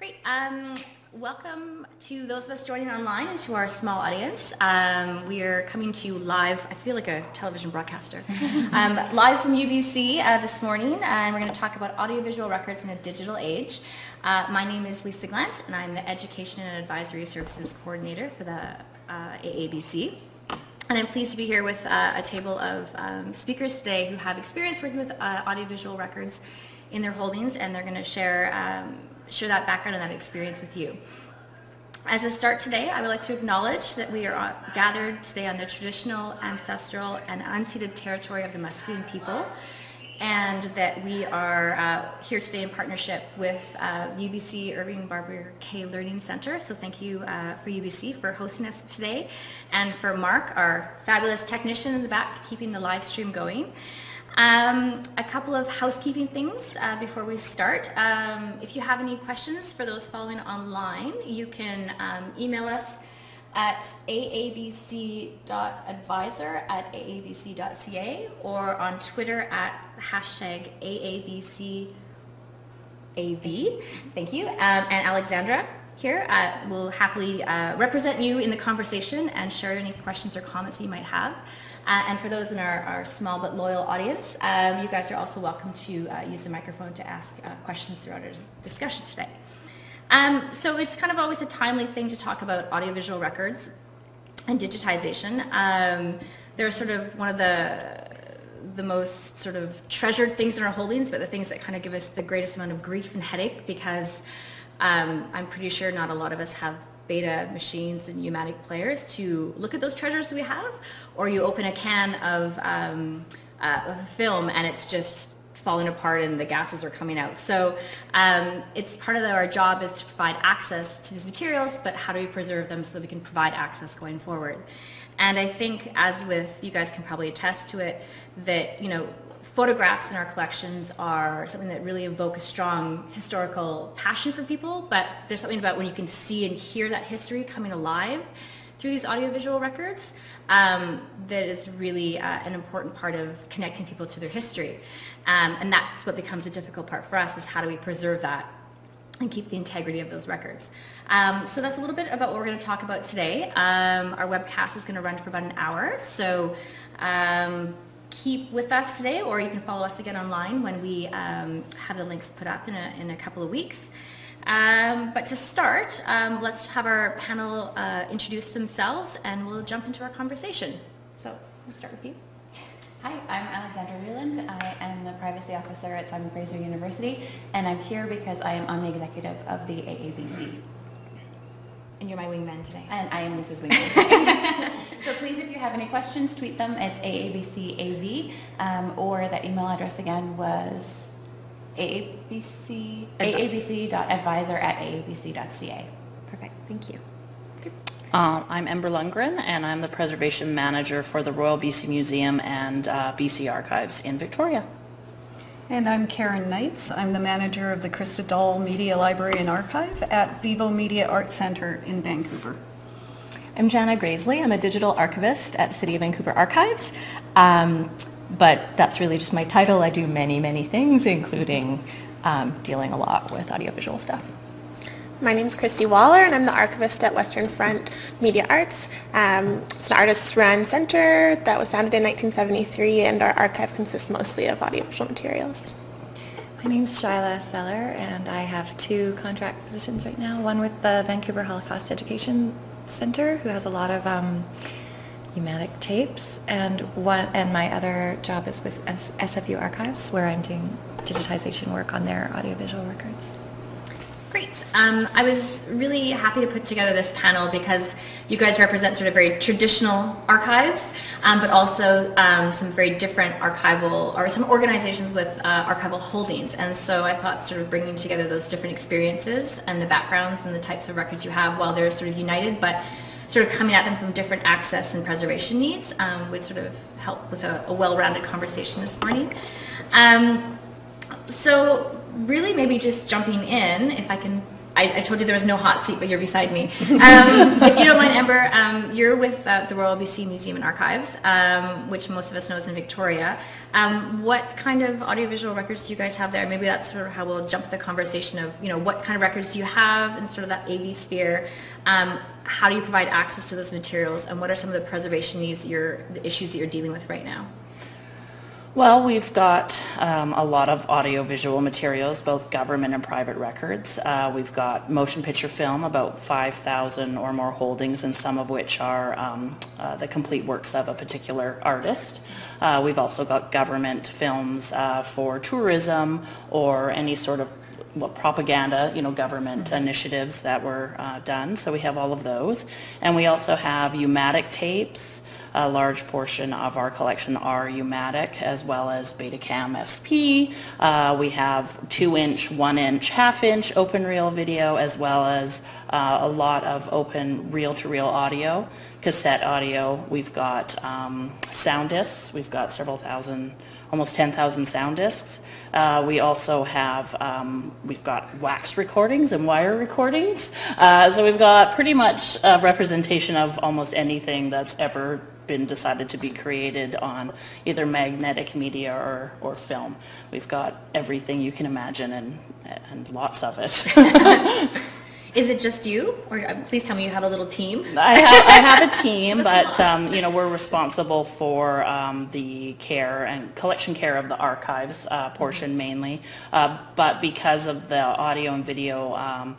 Great. Um, welcome to those of us joining online and to our small audience. Um, we are coming to you live, I feel like a television broadcaster, um, live from UBC uh, this morning, and we're going to talk about audiovisual records in a digital age. Uh, my name is Lisa Glent, and I'm the Education and Advisory Services Coordinator for the uh, AABC. And I'm pleased to be here with uh, a table of um, speakers today who have experience working with uh, audiovisual records in their holdings, and they're going to share um, share that background and that experience with you. As a start today, I would like to acknowledge that we are uh, gathered today on the traditional, ancestral, and unceded territory of the Musqueam people, and that we are uh, here today in partnership with uh, UBC Irving Barber K Learning Center. So thank you uh, for UBC for hosting us today, and for Mark, our fabulous technician in the back, keeping the live stream going. Um, a couple of housekeeping things uh, before we start. Um, if you have any questions for those following online, you can um, email us at aabc.advisor at aabc.ca or on Twitter at hashtag aabcav. Thank you. Um, and Alexandra here uh, will happily uh, represent you in the conversation and share any questions or comments you might have. Uh, and for those in our, our small but loyal audience, um, you guys are also welcome to uh, use the microphone to ask uh, questions throughout our discussion today. Um, so it's kind of always a timely thing to talk about audiovisual records and digitization. Um, they're sort of one of the the most sort of treasured things in our holdings, but the things that kind of give us the greatest amount of grief and headache because um, I'm pretty sure not a lot of us have beta machines and U-matic players to look at those treasures we have, or you open a can of, um, uh, film and it's just falling apart and the gases are coming out. So um, it's part of our job is to provide access to these materials, but how do we preserve them so that we can provide access going forward? And I think as with, you guys can probably attest to it, that, you know, photographs in our collections are something that really evoke a strong historical passion for people, but there's something about when you can see and hear that history coming alive through these audiovisual records um, that is really uh, an important part of connecting people to their history. Um, and that's what becomes a difficult part for us is how do we preserve that and keep the integrity of those records. Um, so that's a little bit about what we're going to talk about today. Um, our webcast is going to run for about an hour. So um, keep with us today, or you can follow us again online when we um, have the links put up in a, in a couple of weeks. Um, but to start, um, let's have our panel uh, introduce themselves and we'll jump into our conversation. So let's start with you. Hi, I'm Alexandra Wieland. I am the privacy officer at Simon Fraser University, and I'm here because I am on the executive of the AABC. And you're my wingman today. And I am Lisa's wingman. so please, if you have any questions, tweet them. It's AABCAV, um, or that email address again was aabc, aabc.advisor at aabc.ca. Perfect. Thank you. Uh, I'm Ember Lundgren, and I'm the Preservation Manager for the Royal BC Museum and uh, BC Archives in Victoria. And I'm Karen Knights. I'm the manager of the Crista Dahl Media Library and Archive at Vivo Media Art Centre in Vancouver. I'm Jana Grazley. I'm a digital archivist at City of Vancouver Archives. Um, but that's really just my title. I do many, many things, including um, dealing a lot with audiovisual stuff. My name is Kristy Waller and I'm the archivist at Western Front Media Arts. Um, it's an artist-run center that was founded in 1973 and our archive consists mostly of audiovisual materials. My name is Shyla Seller and I have two contract positions right now. One with the Vancouver Holocaust Education Center who has a lot of um, U-matic tapes and one and my other job is with S SFU Archives where I'm doing digitization work on their audiovisual records. Great. Um, I was really happy to put together this panel because you guys represent sort of very traditional archives, um, but also um, some very different archival, or some organizations with uh, archival holdings. And so I thought sort of bringing together those different experiences and the backgrounds and the types of records you have while they're sort of united, but sort of coming at them from different access and preservation needs um, would sort of help with a, a well-rounded conversation this morning. Um, so really maybe just jumping in, if I can I, I told you there was no hot seat, but you're beside me. Um, if you don't mind, Ember, um, you're with uh, the Royal BC Museum and Archives, um, which most of us know is in Victoria. Um, what kind of audiovisual records do you guys have there? Maybe that's sort of how we'll jump the conversation of, you know, what kind of records do you have in sort of that AV sphere? Um, how do you provide access to those materials, and what are some of the preservation needs, you're, the issues that you're dealing with right now? Well, we've got um, a lot of audiovisual materials, both government and private records. Uh, we've got motion picture film, about 5,000 or more holdings, and some of which are um, uh, the complete works of a particular artist. Uh, we've also got government films uh, for tourism or any sort of propaganda, you know, government initiatives that were uh, done. So we have all of those. And we also have U-matic tapes. A large portion of our collection are U-matic as well as Betacam SP. Uh, we have two-inch, one-inch, half-inch open reel video as well as uh, a lot of open reel-to-reel audio, cassette audio. We've got um, sound discs. We've got several thousand almost 10,000 sound discs. Uh, we also have, um, we've got wax recordings and wire recordings. Uh, so we've got pretty much a representation of almost anything that's ever been decided to be created on either magnetic media or, or film. We've got everything you can imagine and, and lots of it. Is it just you, or uh, please tell me you have a little team? I have, I have a team, but um, you know we're responsible for um, the care and collection care of the archives uh, portion mainly. Uh, but because of the audio and video um,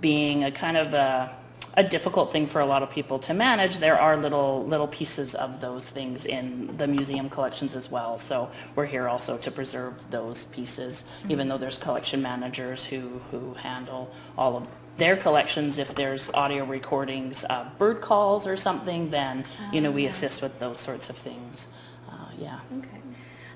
being a kind of a a difficult thing for a lot of people to manage, there are little little pieces of those things in the museum collections as well. So we're here also to preserve those pieces, even though there's collection managers who, who handle all of their collections. If there's audio recordings of bird calls or something, then, you know, we assist with those sorts of things. Uh, Yeah. Okay.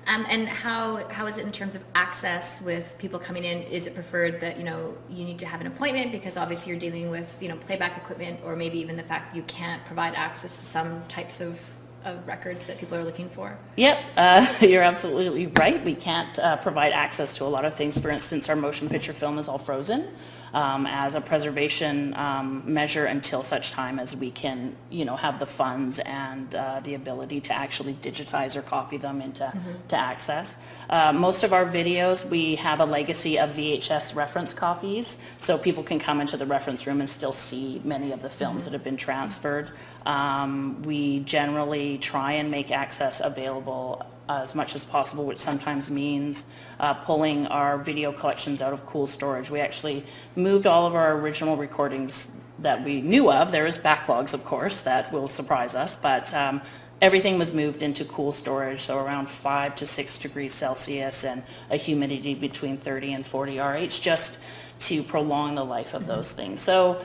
Um, and how, how is it in terms of access with people coming in? Is it preferred that, you know, you need to have an appointment because obviously you're dealing with, you know, playback equipment or maybe even the fact that you can't provide access to some types of, of records that people are looking for? Yep, uh, you're absolutely right. We can't uh, provide access to a lot of things. For instance, our motion picture film is all frozen um, as a preservation um, measure until such time as we can, you know, have the funds and uh, the ability to actually digitize or copy them into to access. Uh, most of our videos, we have a legacy of VHS reference copies, so people can come into the reference room and still see many of the films that have been transferred. Um, we generally try and make access available as much as possible, which sometimes means uh, pulling our video collections out of cool storage. We actually moved all of our original recordings that we knew of. There is backlogs, of course, that will surprise us, but um, everything was moved into cool storage, so around 5 to 6 degrees Celsius and a humidity between 30 and 40 RH, just to prolong the life of those things. So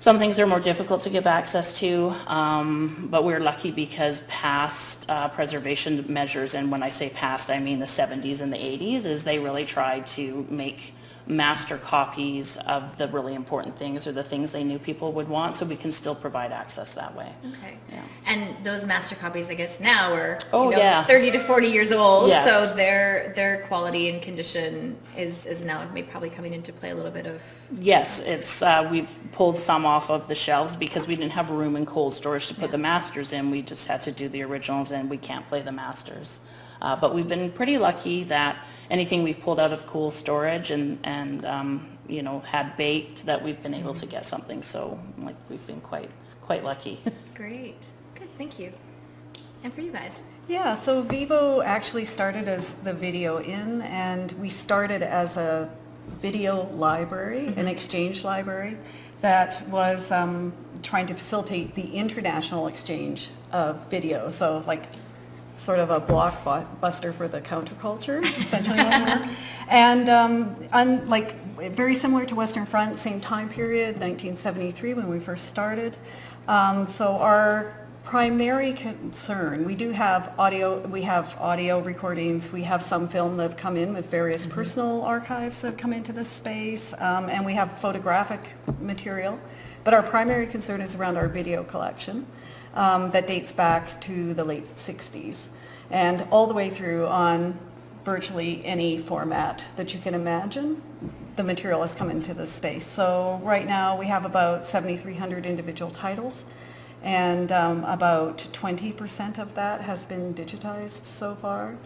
some things are more difficult to give access to, um, but we're lucky because past uh, preservation measures, and when I say past, I mean the 70s and the 80s, is they really tried to make master copies of the really important things or the things they knew people would want, so we can still provide access that way. Okay. Yeah. And those master copies, I guess, now are Oh, you know, yeah. 30 to 40 years old. Yes. So their their quality and condition is, is now maybe probably coming into play a little bit of. Yes, it's, uh, we've pulled some off of the shelves because we didn't have room in cold storage to put Yeah. the masters in. We just had to do the originals and we can't play the masters. Uh, But we've been pretty lucky that anything we've pulled out of cool storage and, and, um, you know, had baked, that we've been able to get something. So, like, we've been quite, quite lucky. Great. Good. Thank you. And for you guys. Yeah, so Vivo actually started as the Video In, and we started as a video library, an exchange library, that was um, trying to facilitate the international exchange of video. So like sort of a blockbuster for the counterculture, essentially. what we were. and um, like very similar to Western Front, same time period, 1973 when we first started. Um, so our primary concern, we do have audio, we have audio recordings, we have some film that have come in with various personal archives that have come into this space, um, and we have photographic material. But our primary concern is around our video collection um, that dates back to the late 60s and all the way through on virtually any format that you can imagine. The material has come into this space. So right now we have about 7,300 individual titles and um, about 20% of that has been digitized so far.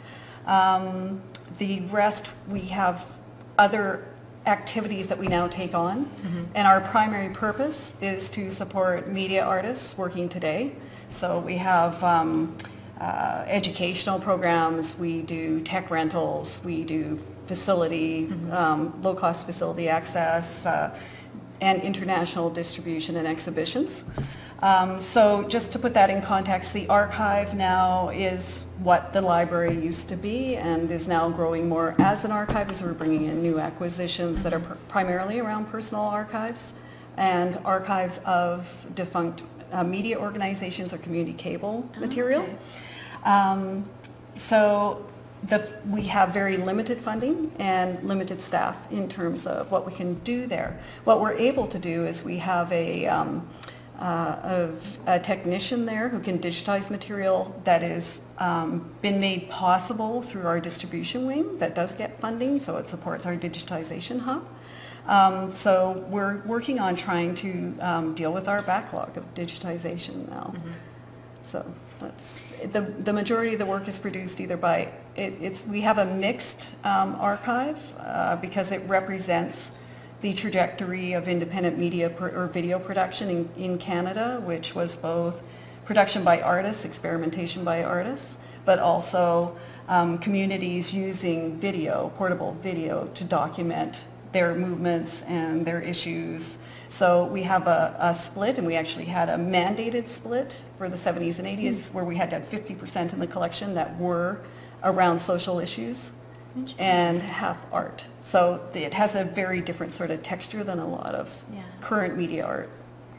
Um, the rest, we have other activities that we now take on. And our primary purpose is to support media artists working today. So we have um, uh, educational programs, we do tech rentals, we do facility, um, low-cost facility access, uh, and international distribution and exhibitions. Um, So just to put that in context, the archive now is what the library used to be and is now growing more as an archive as we're bringing in new acquisitions that are pr- primarily around personal archives and archives of defunct uh, media organizations or community cable material. Um, So the, we have very limited funding and limited staff in terms of what we can do there. What we're able to do is we have a, um, uh, of a technician there who can digitize material that has um, been made possible through our distribution wing that does get funding, so it supports our digitization hub. Um, So we're working on trying to um, deal with our backlog of digitization now. So that's, the, the majority of the work is produced either by, it, it's, we have a mixed um, archive uh, because it represents the trajectory of independent media or video production in, in Canada, which was both production by artists, experimentation by artists, but also um, communities using video, portable video, to document their movements and their issues. So we have a, a split, and we actually had a mandated split for the 70s and 80s, where we had to have 50% in the collection that were around social issues and half art. So it has a very different sort of texture than a lot of Yeah. current media art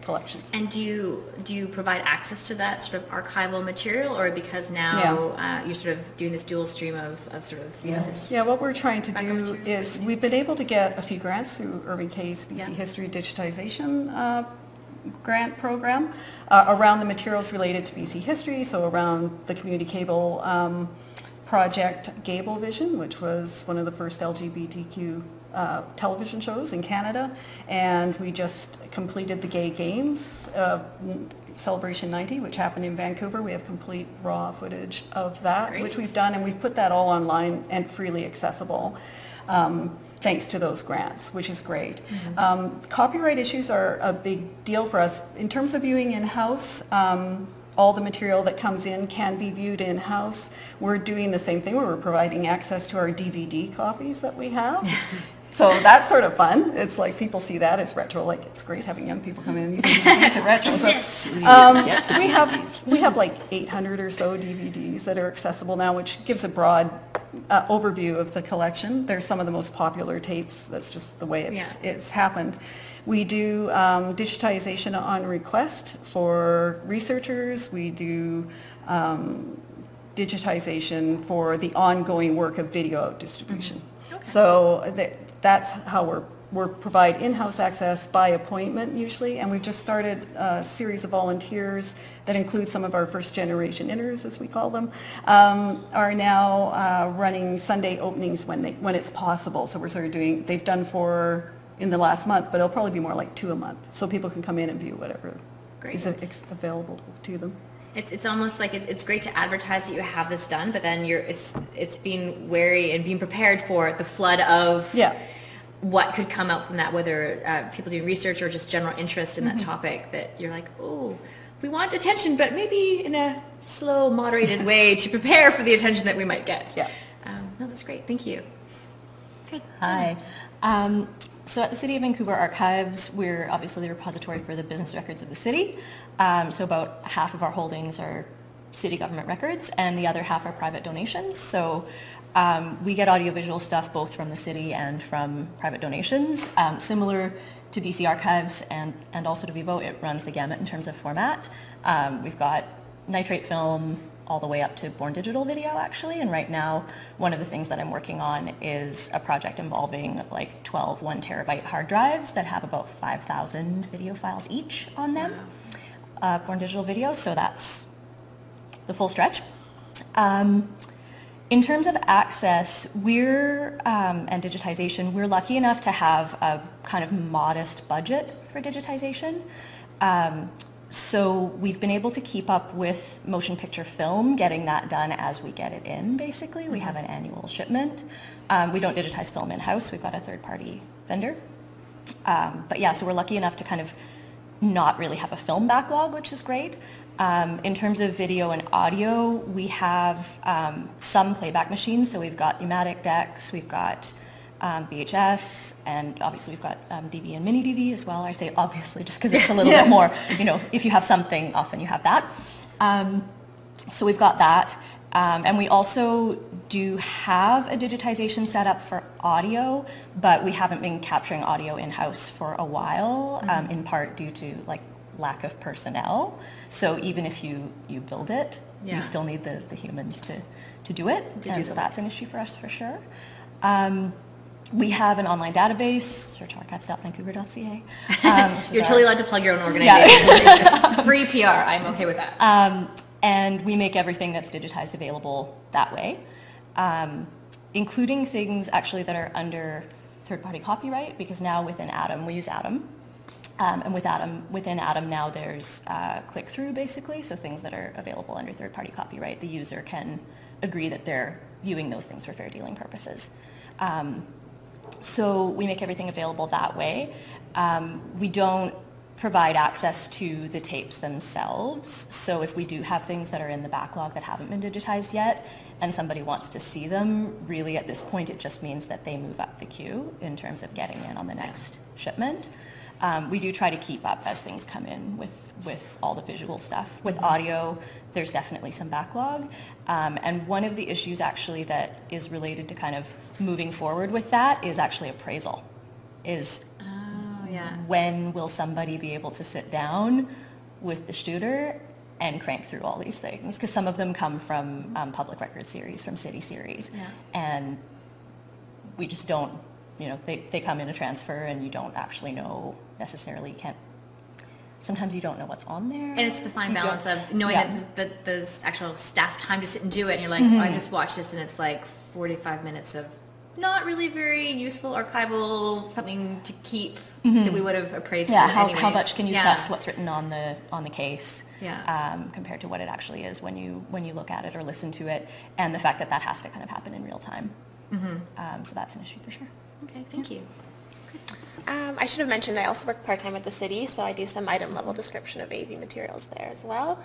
collections. And do you, do you provide access to that sort of archival material or because now uh, you're sort of doing this dual stream of, of sort of, you know, this? Yeah, what we're trying to do is, we've been able to get a few grants through Irving K's Yeah. BC History Digitization uh, grant program uh, around the materials related to BC history, so around the community cable um, project Gayblevision, which was one of the first LGBTQ uh, television shows in Canada. And we just completed the Gay Games, uh, Celebration 90, which happened in Vancouver. We have complete raw footage of that, which we've done, and we've put that all online and freely accessible, um, thanks to those grants, which is great. Um, Copyright issues are a big deal for us. In terms of viewing in-house, um, all the material that comes in can be viewed in-house. We're doing the same thing, where we're providing access to our DVD copies that we have. So that's sort of fun. It's like people see that as retro, like it's great having young people come in and use it retro. So, We um, didn't get to we have, we have like 800 or so DVDs that are accessible now, which gives a broad uh, overview of the collection. They're some of the most popular tapes. That's just the way it's, Yeah. it's happened. We do um, digitization on request for researchers. We do um, digitization for the ongoing work of video distribution. Okay. So that, that's how we're, we're provide in-house access by appointment usually, and we've just started a series of volunteers that include some of our first-generation inners, as we call them, um, are now uh, running Sunday openings when they, when it's possible. So we're sort of doing, they've done four in the last month, but it'll probably be more like two a month, so people can come in and view whatever Great. is ex- available to them. It's, it's almost like it's, it's great to advertise that you have this done, but then you're, it's, it's being wary and being prepared for the flood of Yeah. what could come out from that, whether uh, people doing research or just general interest in that Mm-hmm. topic, that you're like, oh, we want attention, but maybe in a slow, moderated way to prepare for the attention that we might get. Yeah. Um, no, that's great. Thank you. Good. Hi. Um, So at the City of Vancouver Archives, we're obviously the repository for the business records of the city. Um, So about half of our holdings are city government records and the other half are private donations. So um, we get audiovisual stuff both from the city and from private donations. Um, Similar to BC Archives and, and also to Vivo, it runs the gamut in terms of format. Um, We've got nitrate film, all the way up to born digital video actually. And right now one of the things that i'm working on is a project involving like 12 one terabyte hard drives that have about 5000 video files each on them. Uh, born digital video so that's the full stretch. Um, in terms of access, we're, um, and digitization, we're lucky enough to have a kind of modest budget for digitization. Um, so we've been able to keep up with motion picture film, getting that done as we get it in, basically. We have an annual shipment. Um, we don't digitize film in-house. We've got a third-party vendor. Um, but yeah, so we're lucky enough to kind of not really have a film backlog, which is great. Um, in terms of video and audio, we have um, some playback machines. So we've got U-matic decks, we've got um, VHS, and obviously we've got um, DV and mini DV as well. I say obviously just because it's a little bit more, you know, if you have something, often you have that. Um, so we've got that. Um, and we also do have a digitization setup for audio, but we haven't been capturing audio in-house for a while, um, in part due to like lack of personnel. So even if you, you build it, Yeah. you still need the, the humans to, to do it. To and so that's an issue for us for sure. Um, we have an online database, searcharchives.vancouver.ca. Um, You're our- totally allowed to plug your own Yeah. organization. it's free PR. I'm okay with that. Um, and we make everything that's digitized available that way, um, including things actually that are under third-party copyright, because now within Atom, we use Atom. Um, and with Atom, within Atom now there's uh, click-through basically, so things that are available under third-party copyright, the user can agree that they're viewing those things for fair dealing purposes. Um, so we make everything available that way. Um, we don't provide access to the tapes themselves. So if we do have things that are in the backlog that haven't been digitized yet and somebody wants to see them, really at this point it just means that they move up the queue in terms of getting in on the next shipment. Um, we do try to keep up as things come in with, with all the visual stuff. With audio, there's definitely some backlog. Um, and one of the issues actually that is related to kind of moving forward with that is actually appraisal. Is Oh, yeah. when will somebody be able to sit down with the shooter and crank through all these things? Because some of them come from um, public record series, from city series. Yeah. And we just don't, you know, they, they come in a transfer and you don't actually know necessarily, you can't, sometimes you don't know what's on there. And it's the fine balance of knowing Yeah. Mm-hmm. that, that there's actual staff time to sit and do it, and you're like, oh, I just watched this, and it's like 45 minutes of not really very useful archival, something to keep that we would have appraised. Mm-hmm. Yeah, how, anyways. how much can you Yeah. trust what's written on the, on the case? Yeah. Um, compared to what it actually is when you, when you look at it or listen to it, and the fact that that has to kind of happen in real time. Mm-hmm. Um, so that's an issue for sure. Okay, thank you. Um, I should have mentioned I also work part-time at the city, so I do some item level description of AV materials there as well.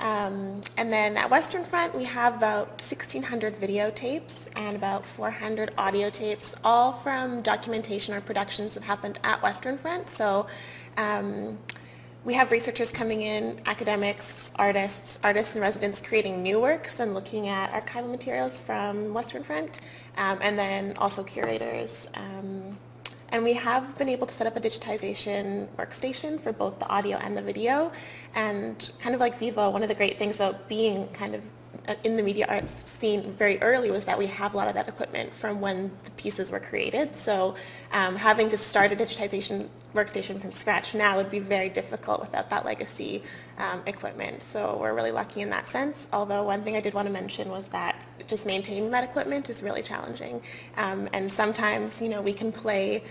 Um, and then at Western Front, we have about 1,600 videotapes and about 400 audio tapes, all from documentation or productions that happened at Western Front. So um, we have researchers coming in, academics, artists, artists and residents creating new works and looking at archival materials from Western Front, um, and then also curators. And we have been able to set up a digitization workstation for both the audio and the video. And kind of like Vivo, one of the great things about being kind of in the media arts scene very early was that we have a lot of that equipment from when the pieces were created. So um, having to start a digitization workstation from scratch now would be very difficult without that legacy um, equipment. So we're really lucky in that sense. Although one thing I did want to mention was that just maintaining that equipment is really challenging. Um, and sometimes, you know, we can play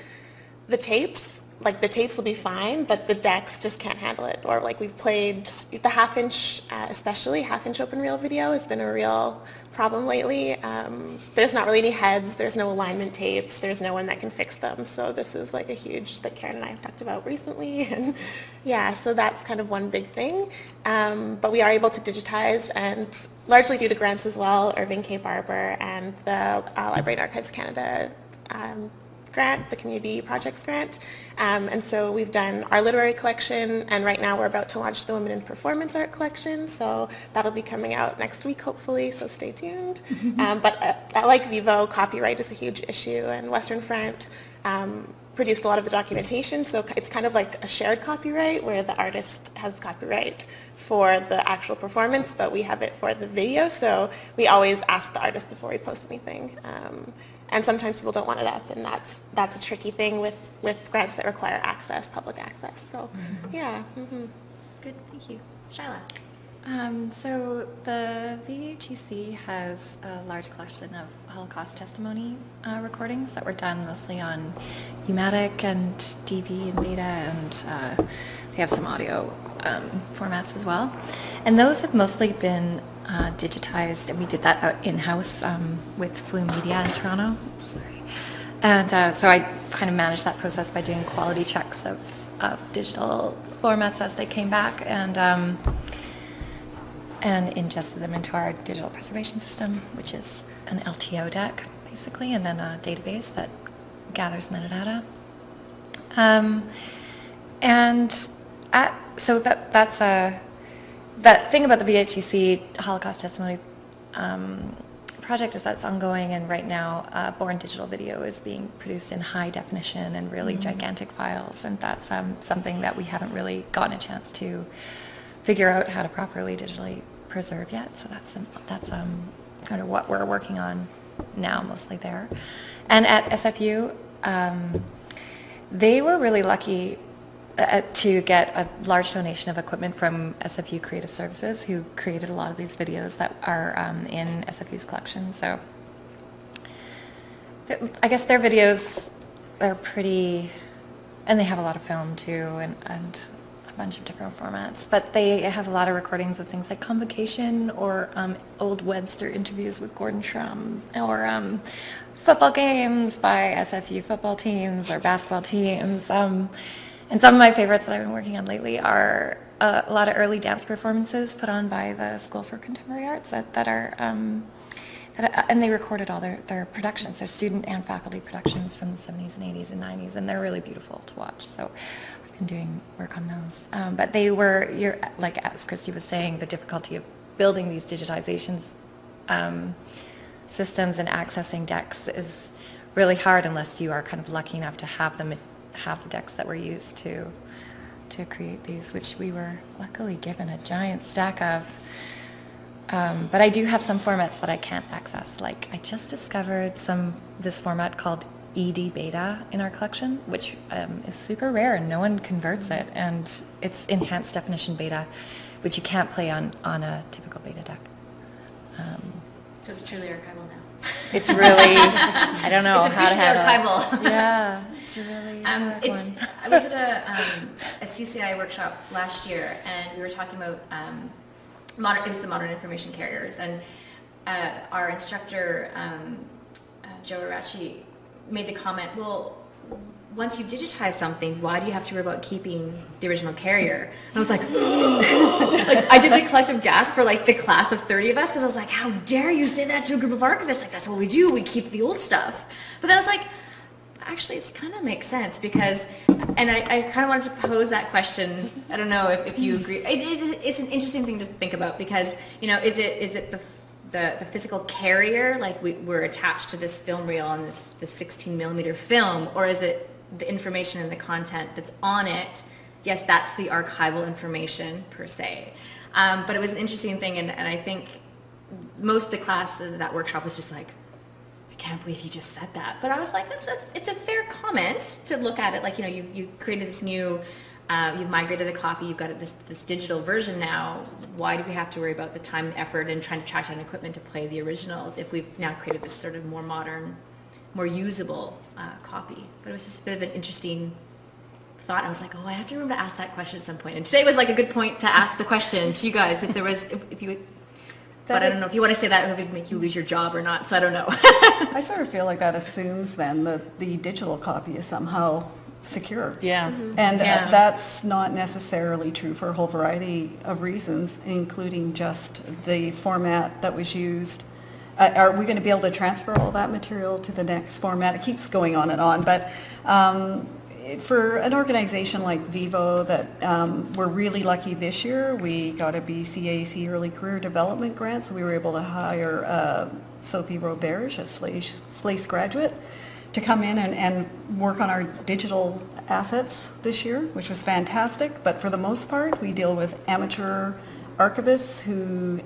the tapes, like the tapes will be fine, but the decks just can't handle it. Or like we've played the half inch, uh, especially half inch open reel video has been a real problem lately. Um, there's not really any heads, there's no alignment tapes, there's no one that can fix them. So this is like a huge, that Karen and I have talked about recently. And yeah, so that's kind of one big thing. Um, but we are able to digitize and largely due to grants as well, Irving K. Barber and the uh, Library and Archives Canada um, grant, the community projects grant. Um, and so we've done our literary collection and right now we're about to launch the Women in Performance Art collection. So that'll be coming out next week hopefully, so stay tuned. um, but uh, like Vivo, copyright is a huge issue and Western Front um, produced a lot of the documentation. So it's kind of like a shared copyright where the artist has copyright for the actual performance, but we have it for the video. So we always ask the artist before we post anything. Um, and sometimes people don't want it up, and that's that's a tricky thing with, with grants that require access, public access. So, yeah. hmm Good, thank you. Shyla. Um, so the VHEC has a large collection of Holocaust testimony uh, recordings that were done mostly on UMatic and DV and Beta, and uh, they have some audio um, formats as well. And those have mostly been uh, digitized, and we did that in-house um, with Flu Media in Toronto. Sorry. And uh, so I kind of managed that process by doing quality checks of, of digital formats as they came back, and um, and ingested them into our digital preservation system, which is an LTO deck, basically, and then a database that gathers metadata. Um, and at, so that that's a that thing about the VHEC Holocaust testimony um, project is that's ongoing, and right now, uh, Born Digital Video is being produced in high definition and really gigantic files, and that's um, something that we haven't really gotten a chance to figure out how to properly digitally preserve yet. So that's um, that's um, kind of what we're working on now, mostly there. And at SFU, um, they were really lucky uh, to get a large donation of equipment from SFU Creative Services, who created a lot of these videos that are um, in SFU's collection. So I guess their videos are pretty, and they have a lot of film too, and, and bunch of different formats. But they have a lot of recordings of things like Convocation or um, old Webster interviews with Gordon Shrum or um, football games by SFU football teams or basketball teams. Um, and some of my favorites that I've been working on lately are uh, a lot of early dance performances put on by the School for Contemporary Arts that, that are um, that, and they recorded all their, their productions, their student and faculty productions from the 70s and 80s and 90s, and they're really beautiful to watch. So I've doing work on those. Um, but they were, you're, like as Kristy was saying, the difficulty of building these digitizations um, systems and accessing decks is really hard unless you are kind of lucky enough to have them, have the decks that were used to to create these, which we were luckily given a giant stack of. Um, but I do have some formats that I can't access. Like I just discovered some this format called ED Beta in our collection, which um, is super rare and no one converts it. And it's enhanced definition beta, which you can't play on on a typical beta deck. Um, So it's truly archival now. it's really I don't know It's how to officially handle it. archival. Yeah, it's a really Um, it's, one. I was at a, um, a CCI workshop last year, and we were talking about um, modern. It was the modern information carriers, and uh, our instructor um, uh, Joe Iraci made the comment, "Well, once you digitize something, why do you have to worry about keeping the original carrier?" And I was like, I did the collective gasp for like the class of 30 of us because I was like, "How dare you say that to a group of archivists? Like that's what we do. We keep the old stuff." But then I was like actually it's kind of makes sense because and I, I kind of wanted to pose that question i don't know if, if you agree it, it, it's an interesting thing to think about because you know is it is it the the, the physical carrier like we, we're attached to this film reel and this, this 16 millimeter film or is it the information and the content that's on it yes that's the archival information per se um, but it was an interesting thing and, and i think most of the class of that workshop was just like I can't believe you just said that. But I was like, it's a, it's a fair comment to look at it. Like, you know, you, you created this new, uh, you've migrated the copy, you've got this, this digital version now. Why do we have to worry about the time and effort and trying to track down equipment to play the originals if we've now created this sort of more modern, more usable uh, copy? But it was just a bit of an interesting thought. I was like, oh, I have to remember to ask that question at some point. And today was like a good point to ask the question to you guys if there was, if, if you, but I don't know if you want to say that, it would make you lose your job or not. So I don't know. I sort of feel like that assumes then that the digital copy is somehow secure. Yeah. And uh, that's not necessarily true for a whole variety of reasons, including just the format that was used. Uh, Are we going to be able to transfer all that material to the next format? It keeps going on and on, but um, for an organization like Vivo that um, we're really lucky this year, we got a BCAC Early Career Development Grant, so we were able to hire uh, Sophie Roberge, a SLAIS SLAIS graduate, to come in and, and work on our digital assets this year, which was fantastic. But for the most part, we deal with amateur archivists who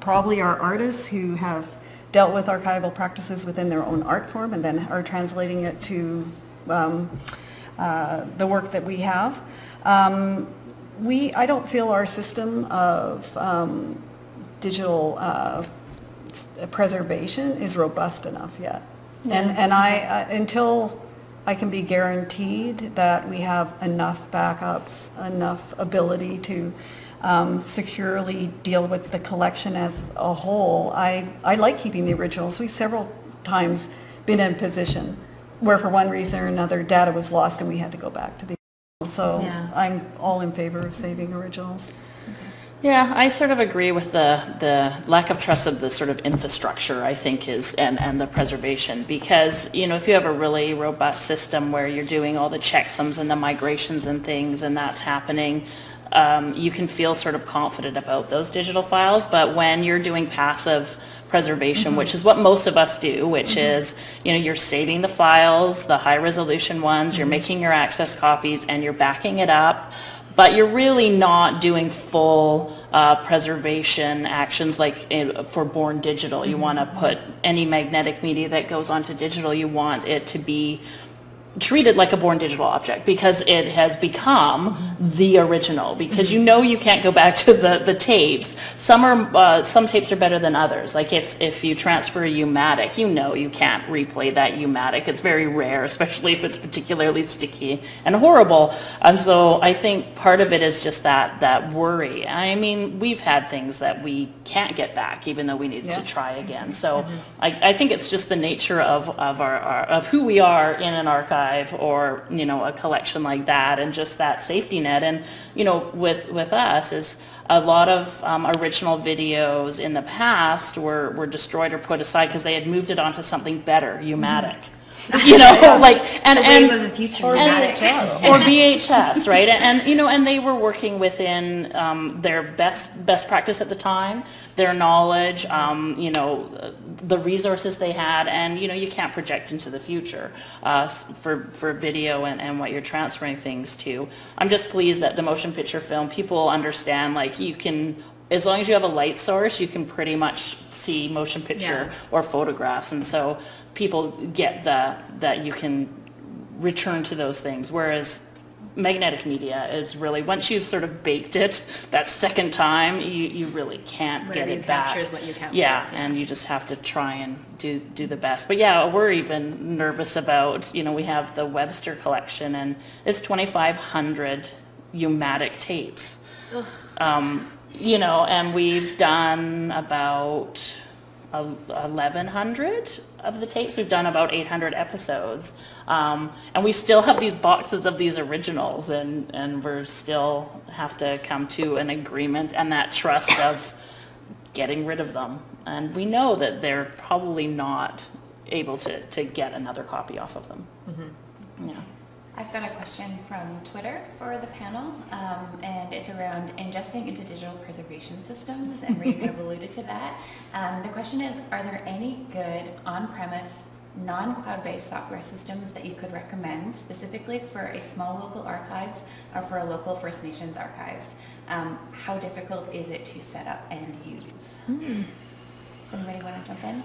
probably are artists who have dealt with archival practices within their own art form and then are translating it to um, uh, the work that we have. Um, we, I don't feel our system of um, digital uh, preservation is robust enough yet. And, and I, uh, until I can be guaranteed that we have enough backups, enough ability to um, securely deal with the collection as a whole, I, I like keeping the originals. We've several times been in a position where for one reason or another, data was lost and we had to go back to the originals. so Yeah. I'm all in favor of saving originals. Yeah, I sort of agree with the, the lack of trust of the sort of infrastructure, I think is, and, and the preservation. Because, you know, if you have a really robust system where you're doing all the checksums and the migrations and things and that's happening, um, you can feel sort of confident about those digital files. But when you're doing passive preservation, mm-hmm. which is what most of us do, which mm-hmm. is, you know, you're saving the files, the high resolution ones, you're mm-hmm. making your access copies and you're backing it up but you're really not doing full uh, preservation actions like in, for Born Digital. You want to put any magnetic media that goes onto digital, you want it to be treated like a born digital object because it has become the original. Because you know you can't go back to the, the tapes. Some are uh, some tapes are better than others. Like if if you transfer a U-matic you know you can't replay that U-matic. It's very rare especially if it's particularly sticky and horrible. And so I think part of it is just that that worry. I mean we've had things that we can't get back even though we needed to try again. So I, I think it's just the nature of, of our, our of who we are in an archive or you know a collection like that and just that safety net and you know with with us is a lot of um, original videos in the past were, were destroyed or put aside because they had moved it onto something better, U-matic. You know, like, and, and. of the future. Or Matic. VHS. Or VHS, right? And, and, you know, and they were working within um, their best, best practice at the time, their knowledge, um, you know, the resources they had, and, you know, you can't project into the future uh, for, for video and, and what you're transferring things to. I'm just pleased that the motion picture film, people understand, like, you can, as long as you have a light source, you can pretty much see motion picture Yeah. or photographs, and so people get the, that you can return to those things, whereas magnetic media is really, once you've sort of baked it that second time, you, you really can't Whatever get it back. is what you capture, Yeah, yeah. and you just have to try and do, do the best. But yeah, we're even nervous about, you know, we have the Webster collection and it's 2,500 U-matic tapes. Um, you know, and we've done about 1,100 of the tapes. We've done about 800 episodes. Um, and we still have these boxes of these originals and, and we're still have to come to an agreement and that trust of getting rid of them. And we know that they're probably not able to, to get another copy off of them. Yeah. I've got a question from Twitter for the panel, um, and it's around ingesting into digital preservation systems, and kind of alluded to that. Um, the question is, are there any good on-premise, non-cloud-based software systems that you could recommend specifically for a small local archives or for a local First Nations archives? Um, how difficult is it to set up and use? Does anybody want to jump in?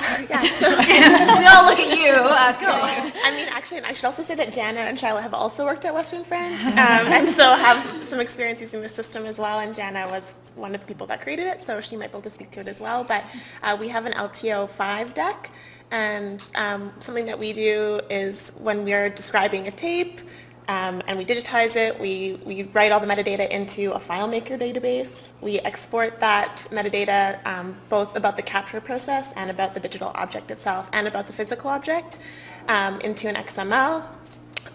Yeah, we all look at you. Uh, go. I mean, actually, and I should also say that Jana and Shyla have also worked at Western Front, um, and so have some experience using the system as well. And Jana was one of the people that created it, so she might be able to speak to it as well. But uh, we have an LTO 5 deck, and um, something that we do is when we are describing a tape, um, and we digitize it. We, we write all the metadata into a FileMaker database. We export that metadata um, both about the capture process and about the digital object itself and about the physical object um, into an XML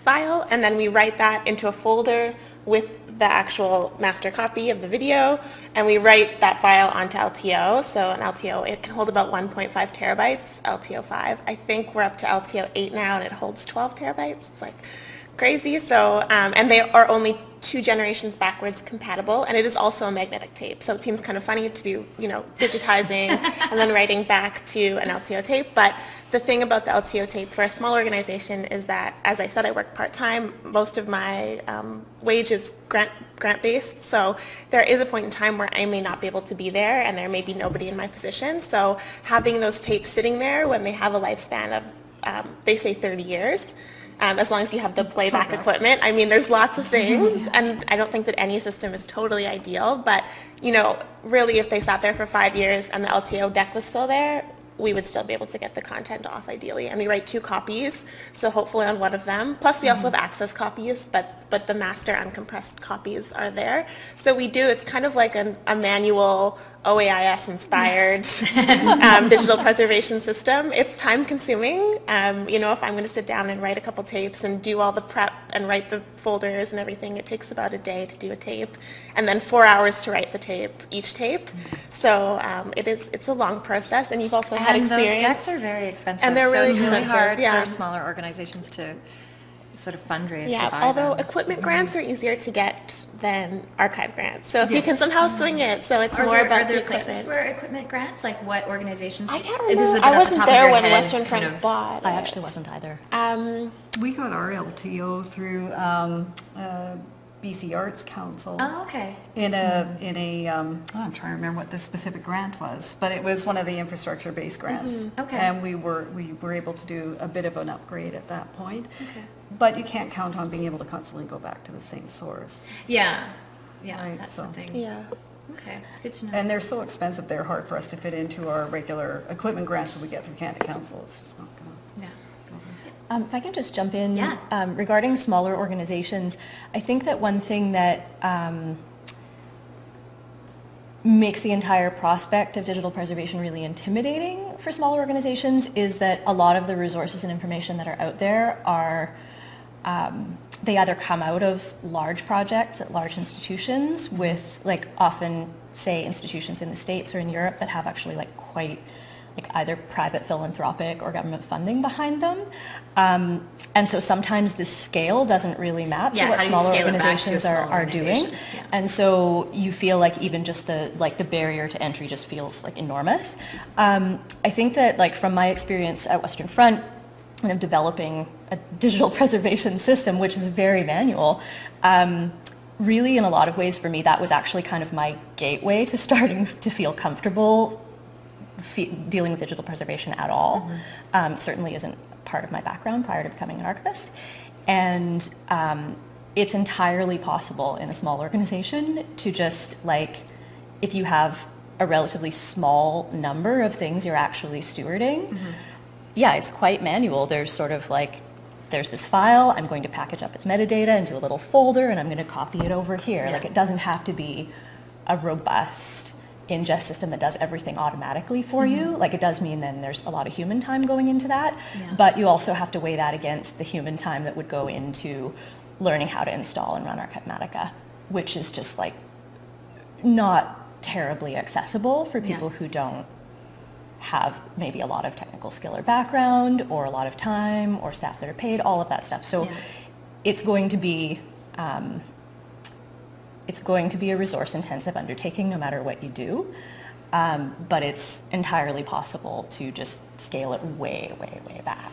file. And then we write that into a folder with the actual master copy of the video. And we write that file onto LTO. So an LTO, it can hold about 1.5 terabytes, LTO 5. I think we're up to LTO 8 now and it holds 12 terabytes. It's like crazy. So, um, and they are only two generations backwards compatible, and it is also a magnetic tape. So it seems kind of funny to be, you know, digitizing and then writing back to an LTO tape. But the thing about the LTO tape for a small organization is that, as I said, I work part-time. Most of my um, wage is grant, grant-based, so there is a point in time where I may not be able to be there, and there may be nobody in my position. So having those tapes sitting there when they have a lifespan of, um, they say 30 years, um, as long as you have the playback equipment. I mean, there's lots of things, and I don't think that any system is totally ideal, but, you know, really if they sat there for five years and the LTO deck was still there, we would still be able to get the content off ideally. And we write two copies, so hopefully on one of them. Plus we also have access copies, but, but the master uncompressed copies are there. So we do, it's kind of like an, a manual OAIS inspired um, digital preservation system. It's time consuming. Um, you know, if I'm going to sit down and write a couple tapes and do all the prep and write the folders and everything, it takes about a day to do a tape, and then four hours to write the tape, each tape. So um, it is, it's a long process, and you've also had And those experience. decks are very expensive. And they're really so really it's really expensive, hard yeah. for smaller organizations to sort of fundraise to Yeah, buy although them. equipment grants are easier to get than archive grants. So if you can somehow swing it, so it's Are more there, about are there the places equipment. for equipment grants? Like what organizations? I can't This is a remember. I the wasn't top of there when head, Western kind Front of- bought I actually wasn't either. Um, We got our LTO through um, uh, BC Arts Council. Oh, okay. In a, in a, um, oh, I'm trying to remember what the specific grant was, but it was one of the infrastructure-based grants. Okay. And we were, we were able to do a bit of an upgrade at that point. But you can't count on being able to constantly go back to the same source. Yeah, yeah, Right, that's so- the thing. yeah. Okay, it's good to know. And they're so expensive, they're hard for us to fit into our regular equipment grants that we get through Canada Council. It's just not gonna. Yeah. Um, If I can just jump in. Yeah. um, Regarding smaller organizations, I think that one thing that um, makes the entire prospect of digital preservation really intimidating for smaller organizations is that a lot of the resources and information that are out there are, um, they either come out of large projects at large institutions with like often say institutions in the States or in Europe that have actually like quite like either private philanthropic or government funding behind them. Um, and so sometimes the scale doesn't really map Yeah, to what how do you smaller scale it back to a organizations are, are doing. organization? Yeah. And so you feel like even just the like the barrier to entry just feels like enormous. Um, I think that like from my experience at Western Front, kind of developing a digital preservation system, which is very manual, um, really in a lot of ways for me that was actually kind of my gateway to starting to feel comfortable fe- dealing with digital preservation at all. Um, certainly isn't part of my background prior to becoming an archivist. And um, it's entirely possible in a small organization to just like, if you have a relatively small number of things you're actually stewarding, yeah, it's quite manual. There's sort of like, there's this file, I'm going to package up its metadata into a little folder and I'm going to copy it over here. Like it doesn't have to be a robust ingest system that does everything automatically for you. Mm-hmm. Like it does mean then there's a lot of human time going into that, Yeah. but you also have to weigh that against the human time that would go into learning how to install and run Archivematica, which is just like not terribly accessible for Yeah. people who don't have maybe a lot of technical skill or background or a lot of time or staff that are paid, all of that stuff. So Yeah. it's going to be um, it's going to be a resource intensive undertaking no matter what you do. Um, but it's entirely possible to just scale it way, way, way back.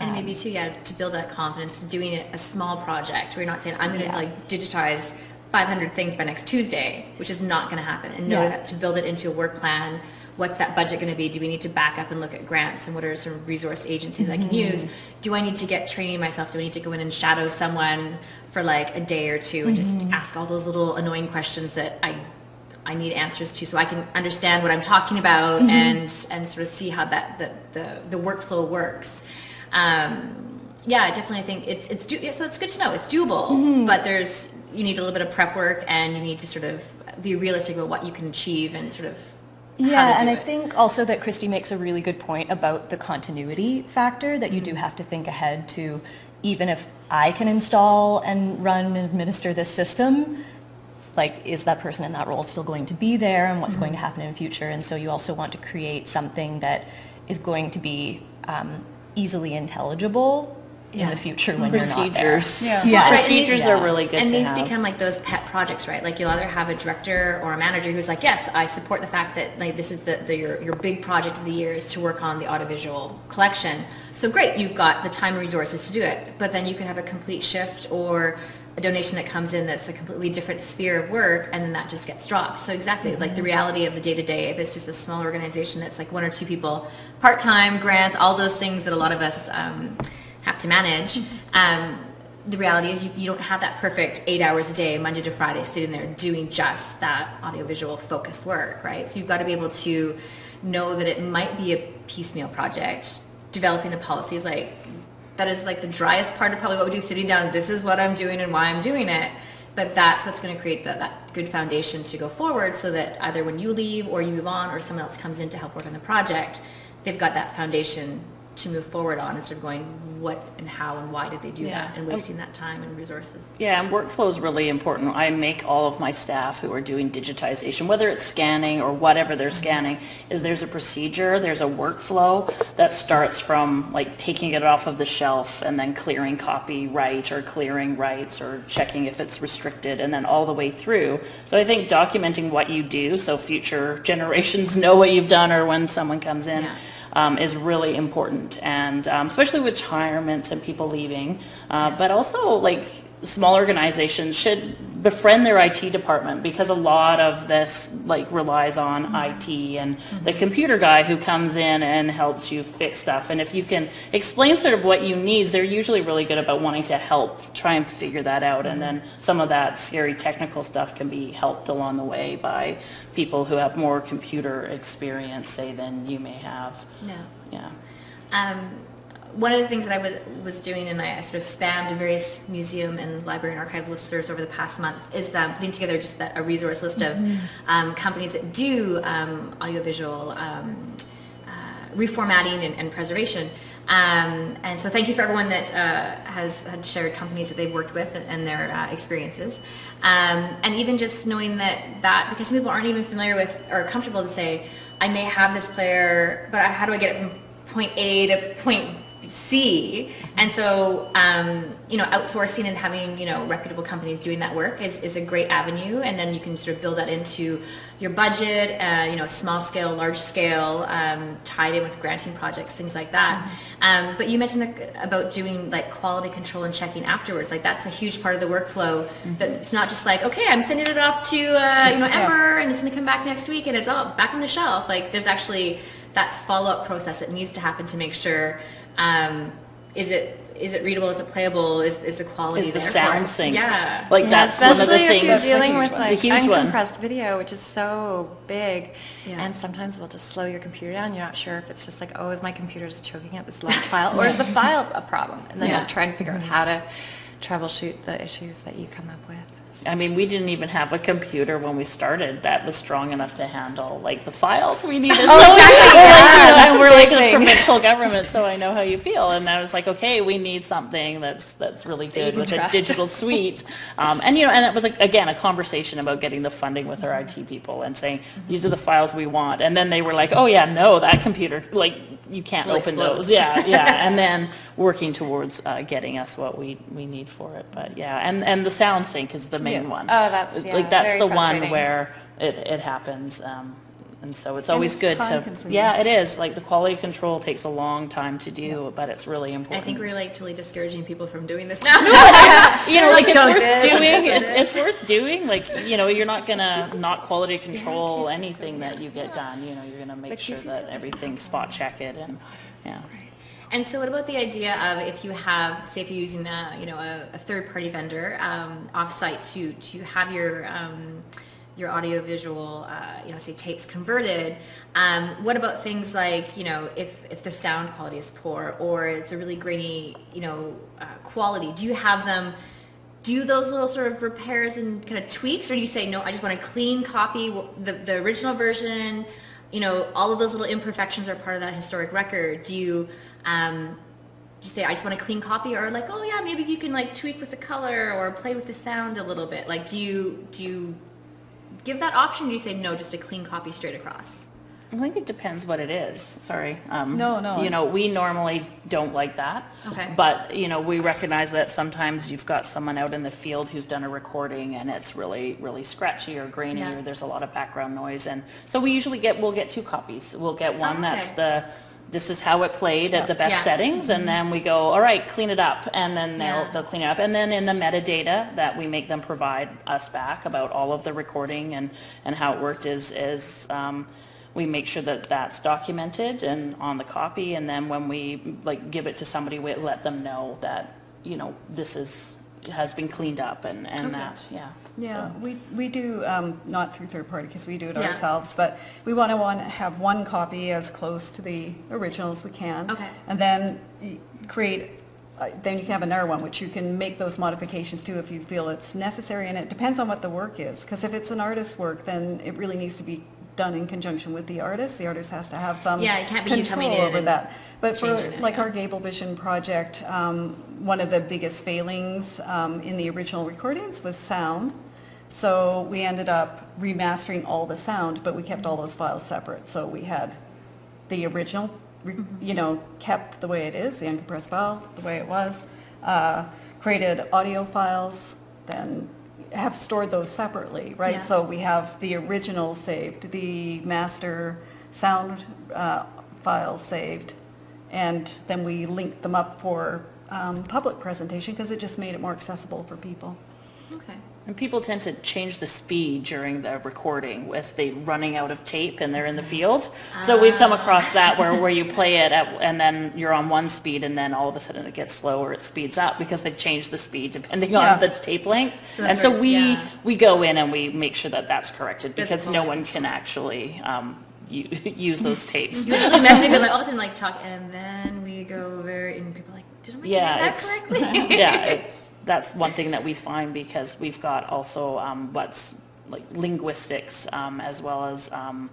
And maybe too, yeah, to build that confidence, doing it a small project where you're not saying, I'm going to Yeah. like digitize 500 things by next Tuesday, which is not going to happen. And know Yeah. that to build it into a work plan, what's that budget going to be? Do we need to back up and look at grants and what are some resource agencies I can mm-hmm. use? Do I need to get training myself? Do I need to go in and shadow someone for like a day or two and just mm-hmm. ask all those little annoying questions that I I need answers to so I can understand what I'm talking about mm-hmm. and and sort of see how that the the, the workflow works. Um, yeah, I definitely think it's it's do, yeah, so it's good to know it's doable, but there's you need a little bit of prep work and you need to sort of be realistic about what you can achieve and sort of Yeah, and I it. think also that Kristy makes a really good point about the continuity factor that you do have to think ahead to even if I can install and run and administer this system, like is that person in that role still going to be there and what's going to happen in future? And so you also want to create something that is going to be um, easily intelligible in the future when you're not there. Procedures. Yeah. Yeah. Right, Procedures these- are really good and to these have. become like those pet projects, right? Like you'll either have a director or a manager who's like, yes, I support the fact that like this is the, the your, your big project of the year is to work on the audiovisual collection. So great, you've got the time and resources to do it. But then you can have a complete shift or a donation that comes in that's a completely different sphere of work and then that just gets dropped. So exactly, like the reality of the day-to-day, if it's just a small organization that's like one or two people, part-time, grants, all those things that a lot of us um, have to manage. Um, the reality is you, you don't have that perfect eight hours a day, Monday to Friday, sitting there doing just that audiovisual focused work, right? So you've got to be able to know that it might be a piecemeal project. Developing the policies, like that is like the driest part of probably what we do, sitting down, this is what I'm doing and why I'm doing it. But that's what's going to create the, that good foundation to go forward so that either when you leave or you move on or someone else comes in to help work on the project, they've got that foundation to move forward on instead of going what and how and why did they do Yeah. that and wasting um, that time and resources. Yeah, and workflow is really important. I make all of my staff who are doing digitization, whether it's scanning or whatever they're mm-hmm. scanning, is there's a procedure, there's a workflow that starts from like taking it off of the shelf and then clearing copyright or clearing rights or checking if it's restricted and then all the way through. So I think documenting what you do so future generations know what you've done or when someone comes in Yeah. Um, is really important, and um, especially with retirements and people leaving. Uh, But also, like small organizations should befriend their IT department because a lot of this like relies on IT and the computer guy who comes in and helps you fix stuff. And if you can explain sort of what you need, they're usually really good about wanting to help try and figure that out. And then some of that scary technical stuff can be helped along the way by people who have more computer experience, say, than you may have. No. Yeah. Um, one of the things that I was, was doing, and I sort of spammed various museum and library and archive listservs over the past month, is um, putting together just that, a resource list of um, companies that do um, audiovisual um, uh, reformatting and, and preservation. Um, and so thank you for everyone that uh, has had shared companies that they've worked with and, and their uh, experiences. Um, and even just knowing that, that, because some people aren't even familiar with or comfortable to say, I may have this player, but how do I get it from point A to point C. And so, um, you know, outsourcing and having, you know, reputable companies doing that work is, is a great avenue. And then you can sort of build that into your budget, uh, you know, small scale, large scale, um, tied in with granting projects, things like that. Um, but you mentioned the, about doing like quality control and checking afterwards. Like that's a huge part of the workflow. That it's not just like, okay, I'm sending it off to, uh, you know, Ember and it's going to come back next week and it's all back on the shelf. Like there's actually that follow-up process that needs to happen to make sure um, is it is it readable? Is it playable? Is, is the quality Is the there sound synced? Yeah. Like Yeah, that's one of the especially if you're things. dealing with The like huge one. uncompressed video, which is so big, Yeah. and sometimes it'll just slow your computer down. You're not sure if it's just like, oh, is my computer just choking at this large file, or is the file a problem? And then Yeah. you're trying to figure out how to troubleshoot the issues that you come up with. I mean, we didn't even have a computer when we started that was strong enough to handle like the files we needed. Oh, So, exactly. Yeah, like, you know, and we're like a provincial government, so I know how you feel. And I was like, okay, we need something that's that's really good with a digital suite. Um, and you know, and it was like again a conversation about getting the funding with our IT people and saying these are the files we want. And then they were like, oh yeah, no, that computer like you can't Will open explode. those. Yeah, yeah. And then working towards uh, getting us what we we need for it. But yeah, and and the sound sync is the main Yeah. one. Oh, that's- yeah, like that's the one where it it happens. Um, and so it's And always it's good to time-consuming. yeah it is. Like the quality control takes a long time to do but it's really important. I important. think we're like totally discouraging people from doing this now. you know like it's don't worth do doing. It's, it's worth doing. Like you know you're not gonna not quality control anything that you get done. You know you're gonna make sure that everything's spot check it and yeah. And so what about the idea of if you have, say if you're using a, you know, a, a third-party vendor um, off-site to, to have your, um, your audio-visual, uh, you know, say tapes converted, um, what about things like, you know, if, if the sound quality is poor or it's a really grainy, you know, uh, quality, do you have them do those little sort of repairs and kind of tweaks or do you say, no, I just want a clean copy, the, the original version, you know, all of those little imperfections are part of that historic record. Do you, um, you say, I just want a clean copy or like, oh yeah, maybe you can like tweak with the color or play with the sound a little bit. Like, do you, do you give that option? Or do you say, no, just a clean copy straight across? I think it depends what it is. Sorry. Um, No, no. You know, we normally don't like that. Okay. But, you know, we recognize that sometimes you've got someone out in the field who's done a recording and it's really, really scratchy or grainy Yeah. or there's a lot of background noise. And so we usually get, we'll get two copies. We'll get one Oh, that's the, this is how it played at the best Yeah. Mm-hmm. settings. And then we go, all right, clean it up. And then they'll, Yeah. they'll clean it up. And then in the metadata that we make them provide us back about all of the recording and, and how it worked is, is, um, we make sure that that's documented and on the copy, and then when we, like, give it to somebody, we let them know that, you know, this is, has been cleaned up and, and Okay. that, yeah. Yeah, So- we, we do, um, not through third party, because we do it Yeah. ourselves, but we want to want to have one copy as close to the original as we can. Okay. And then create, uh, then you can have another one, which you can make those modifications to if you feel it's necessary, and it depends on what the work is, because if it's an artist's work, then it really needs to be done in conjunction with the artist. The artist has to have some Yeah, it can't be control over that. But for, it, like yeah. our Gayblevision project, um, one of the biggest failings um, in the original recordings was sound. So we ended up remastering all the sound, but we kept all those files separate. So we had the original, Mm-hmm. you know, kept the way it is, the uncompressed file, the way it was, uh, created audio files, then have stored those separately, Yeah. right? So we have the original saved, the master sound uh, files saved, and then we linked them up for um, public presentation because it just made it more accessible for people. Okay. And people tend to change the speed during the recording with the running out of tape and they're in the field. So we've come across that where, where you play it at, and then you're on one speed and then all of a sudden it gets slower, it speeds up because they've changed the speed depending Yeah. on the tape length. So And so we, yeah. we go in and we make sure that that's corrected That's because no one can actually, um, use those tapes. You imagine they'd like, all of a sudden like talk, and then we go very, and people are like, did I get Yeah, that correctly? yeah, it's, that's one thing that we find because we've got also, um, what's like linguistics, um, as well as, um,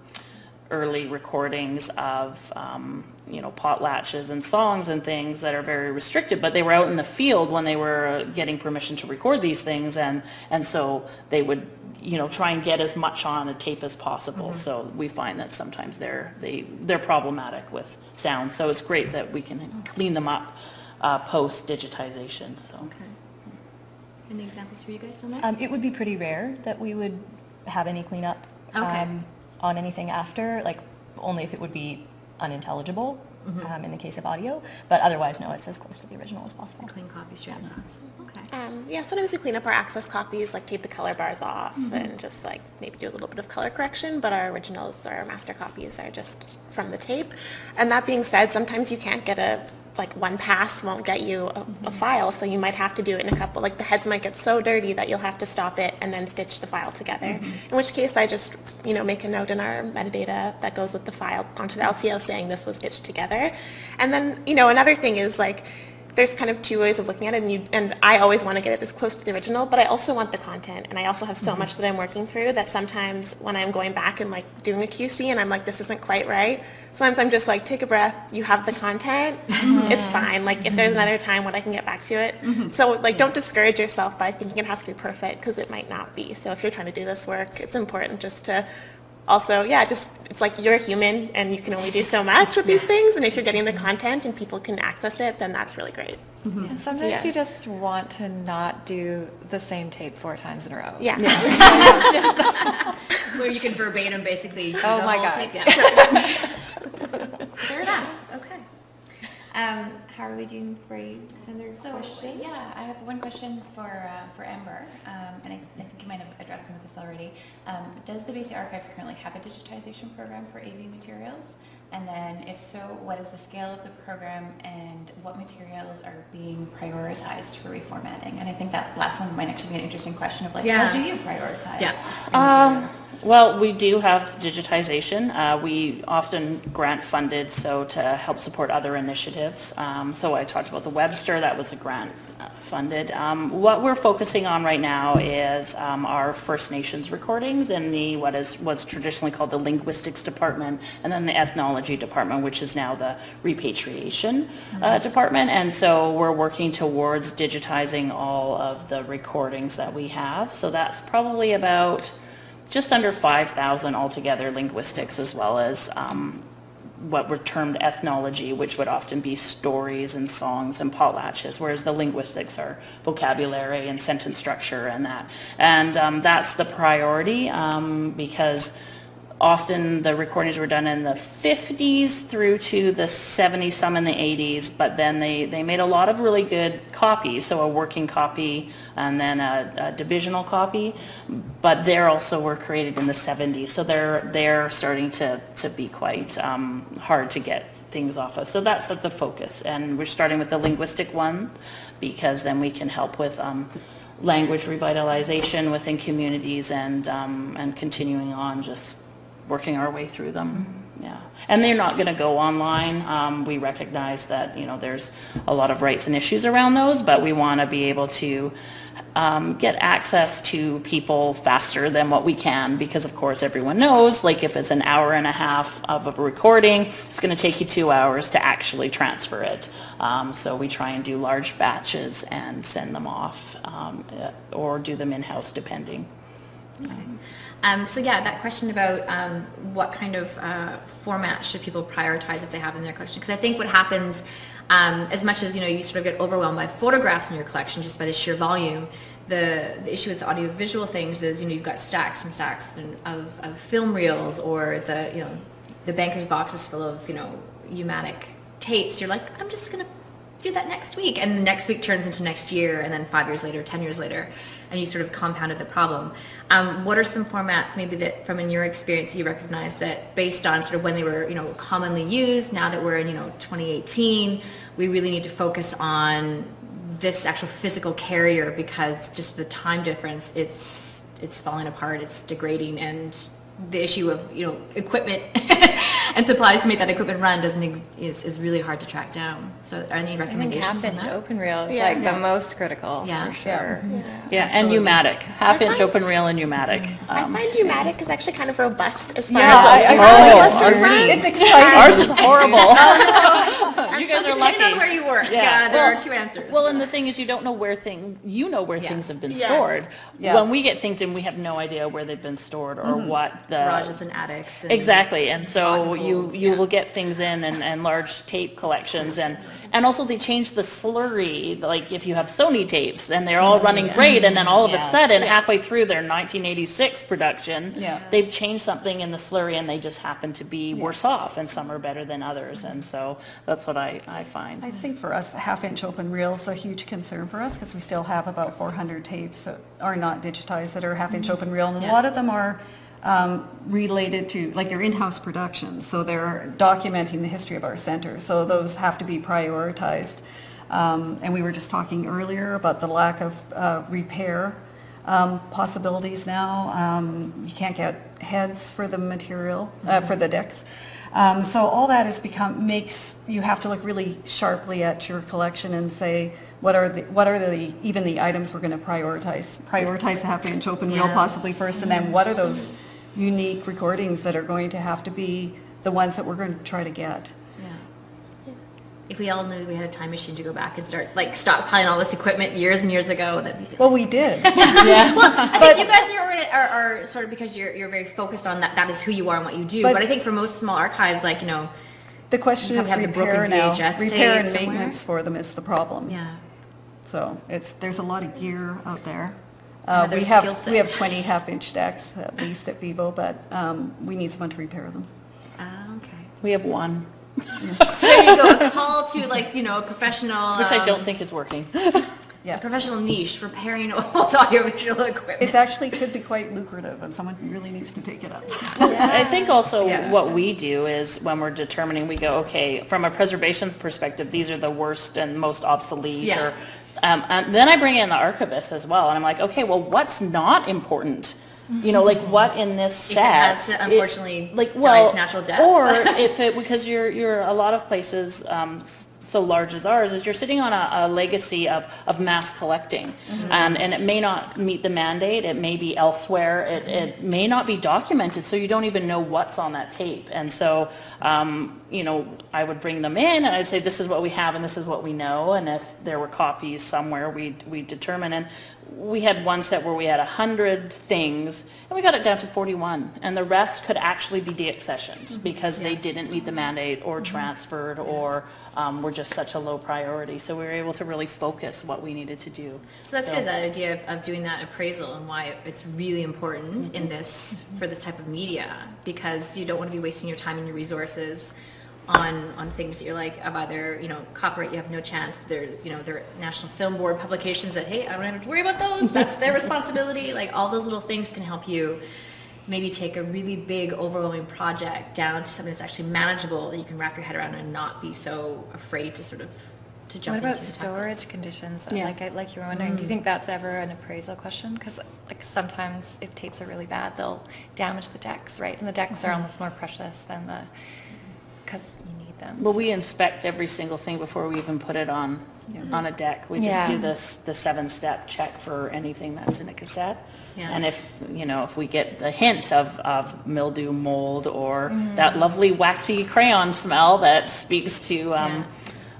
early recordings of, um, you know, potlatches and songs and things that are very restricted, but they were out in the field when they were getting permission to record these things and, and so they would, you know, try and get as much on a tape as possible. So we find that sometimes they're, they, they're problematic with sound. So it's great that we can clean them up, uh, post digitization, so. Okay. Any examples for you guys on that? Um, it would be pretty rare that we would have any cleanup Okay. um, on anything after, like only if it would be unintelligible Mm-hmm. um, in the case of audio. But otherwise, no, it's as close to the original as possible. Clean copy straight across. Okay. Um, yeah, sometimes we clean up our access copies, like take the color bars off Mm-hmm. and just like maybe do a little bit of color correction, but our originals or our master copies are just from the tape. And that being said, sometimes you can't get a, like one pass won't get you a, a file, so you might have to do it in a couple, like the heads might get so dirty that you'll have to stop it and then stitch the file together. Mm-hmm. In which case I just, you know, make a note in our metadata that goes with the file onto the LTO saying this was stitched together. And then, you know, another thing is like, there's kind of two ways of looking at it, and you and I always want to get it as close to the original, but I also want the content, and I also have so mm-hmm. much that I'm working through that sometimes when I'm going back and like doing a QC and I'm like, this isn't quite right. Sometimes I'm just like, take a breath. You have the content. Mm-hmm. It's fine. Like if there's mm-hmm. another time when I can get back to it. So like, don't discourage yourself by thinking it has to be perfect because it might not be. So if you're trying to do this work, it's important just to also, yeah, just, it's like you're a human and you can only do so much with these things. And if you're getting the content and people can access it, then that's really great. Mm-hmm. And sometimes Yeah. you just want to not do the same tape four times in a row. Yeah. Where you can verbatim basically. Oh the my whole God. tape, yeah. Fair enough. Okay. Um, how are we doing for another So, question? yeah, I have one question for, uh, for Ember, um, and I, I think you might have addressed some of this already. Um, does the BC Archives currently have a digitization program for AV materials? And then if so, what is the scale of the program and what materials are being prioritized for reformatting? And I think that last one might actually be an interesting question of like, Yeah. how do you prioritize? Yeah. Um, well, we do have digitization. Uh, we often grant funded, so to help support other initiatives. Um, so I talked about the Webster, that was a grant funded. Um, what we're focusing on right now is um, our First Nations recordings in the, what is, what's traditionally called the Linguistics Department, and then the Ethnology Department, which is now the Repatriation uh, Department. And so we're working towards digitizing all of the recordings that we have. So that's probably about just under 5,000 altogether linguistics as well as um, what were termed ethnology, which would often be stories and songs and potlatches, whereas the linguistics are vocabulary and sentence structure and that. And um, that's the priority um, because often the recordings were done in the 50s through to the 70s, some in the 80s, but then they, they made a lot of really good copies, so a working copy and then a, a divisional copy, but they're also were created in the 70s, so they're, they're starting to, to be quite um, hard to get things off of. So that's the focus, and we're starting with the linguistic one, because then we can help with um, language revitalization within communities and, um, and continuing on just working our way through them. Yeah. And they're not going to go online. Um, we recognize that, you know, there's a lot of rights and issues around those, but we want to be able to um, get access to people faster than what we can because of course everyone knows like if it's an hour and a half of a recording it's going to take you two hours to actually transfer it um, so we try and do large batches and send them off um, or do them in-house depending Um, so yeah, that question about um, what kind of uh, format should people prioritize if they have in their collection? Because I think what happens, um, as much as you know, you sort of get overwhelmed by photographs in your collection just by the sheer volume. The, the issue with audiovisual things is you know you've got stacks and stacks of, of film reels or the you know the banker's box is full of you know U-matic tapes. You're like I'm just gonna do that next week and the next week turns into next year and then five years later ten years later and you sort of compounded the problem. Um, what are some formats maybe that from in your experience you recognize that based on sort of when they were you know commonly used now that we're in you know 2018 we really need to focus on this actual physical carrier because just the time difference it's it's falling apart it's degrading and the issue of you know equipment and supplies to make that equipment run doesn't ex- is, is really hard to track down. So, are any I think recommendations half inch open reel is Yeah. like Yeah. the most critical Yeah. for sure. yeah and U-matic half inch open reel and U-matic I um, find U-matic is actually kind of robust as far Yeah, as I- I like, found Oh, it was- ours- It's exciting. ours is horrible you guys So are depending lucky on where you work, Yeah. yeah, there Well- are two answers. Well, and the thing is, you don't know where thing, you know where Yeah. things have been Yeah. stored. Yeah. When we get things in, we have no idea where they've been stored or what the. garages and attics. And Exactly, and so you, you yeah. will get things in and, and large tape collections and, and also they change the slurry, like if you have Sony tapes and they're all mm-hmm. running great and then all of a Yeah. sudden halfway through their nineteen eighty-six production, Yeah. they've changed something in the slurry and they just happen to be worse off and some are better than others and so that's what I, I find. I think for us, half-inch open reel is a huge concern for us because we still have about 400 tapes that are not digitized that are half-inch mm-hmm. open reel. And a lot of them are um, related to, like they're in-house productions, so they're documenting the history of our center. So those have to be prioritized. Um, And we were just talking earlier about the lack of uh, repair um, possibilities now. Um, You can't get heads for the material, uh, for the decks. Um, So all that has become, makes, you have to look really sharply at your collection and say, what are the, what are the, even the items we're going to prioritize? Prioritize the half-inch open Yeah. possibly first, and then what are those unique recordings that are going to have to be the ones that we're going to try to get? Yeah. If we all knew we had a time machine to go back and start like stockpiling all this equipment years and years ago, that'd be. Well, we did. Yeah. I think you guys are, are, are sort of because you're, you're very focused on that. That is who you are and what you do. But- But, I think for most small archives, like you know, The question is probably have the repair broken now. Repair and somewhere. maintenance for them is the problem. yeah. So it's, there's a lot of gear out there. Uh, We have, skill we have 20 half-inch decks at least at Vivo, but um, we need someone to repair them. Ah, okay. We have one, So there you go. A call to like you know a professional. which I um, don't think is working. A professional niche repairing old audiovisual equipment. It's actually, could be quite lucrative and someone really needs to take it up. I think also Yeah. what we do is when we're determining, we go, okay, from a preservation perspective, these are the worst and most obsolete Yeah. or, um, and then I bring in the archivist as well and I'm like, okay, well, what's not important? You know, like what in this it set? it- unfortunately, like well, natural death. or if it because you're you're a lot of places um, so large as ours is you're sitting on a, a legacy of, of mass collecting. Mm-hmm. and and it may not meet the mandate it may be elsewhere it, Mm-hmm. it may not be documented so you don't even know what's on that tape. And so um, you know I would bring them in and I'd say this is what we have and this is what we know. And if there were copies somewhere we we determine. And we had one set where we had 100 things and we got it down to 41 and the rest could actually be deaccessioned because they didn't meet the mandate or transferred or um, were just such a low priority. So we were able to really focus what we needed to do. So that's good, that idea of, of doing that appraisal and why it's really important in this, for this type of media, because you don't want to be wasting your time and your resources on, on things that you're like, of either, you know, copyright, you have no chance, there's, you know, there are National Film Board publications that, hey, I don't have to worry about those, that's their responsibility, like, all those little things can help you maybe take a really big overwhelming project down to something that's actually manageable that you can wrap your head around and not be so afraid to sort of, to jump What into. about and tackle. storage conditions? Yeah. Like, I- like you were wondering, do you mm. think that's ever an appraisal question? Because like sometimes if tapes are really bad, they'll damage the decks, right? And the decks are mm-hmm. almost more precious than the, because you need them. Well, so- we inspect every single thing before we even put it on, on a deck. We just Yeah. do this, the seven-step check for anything that's in a cassette. Yeah. And if, you know, if we get the hint of, of mildew, mold, or that lovely waxy crayon smell that speaks to, um,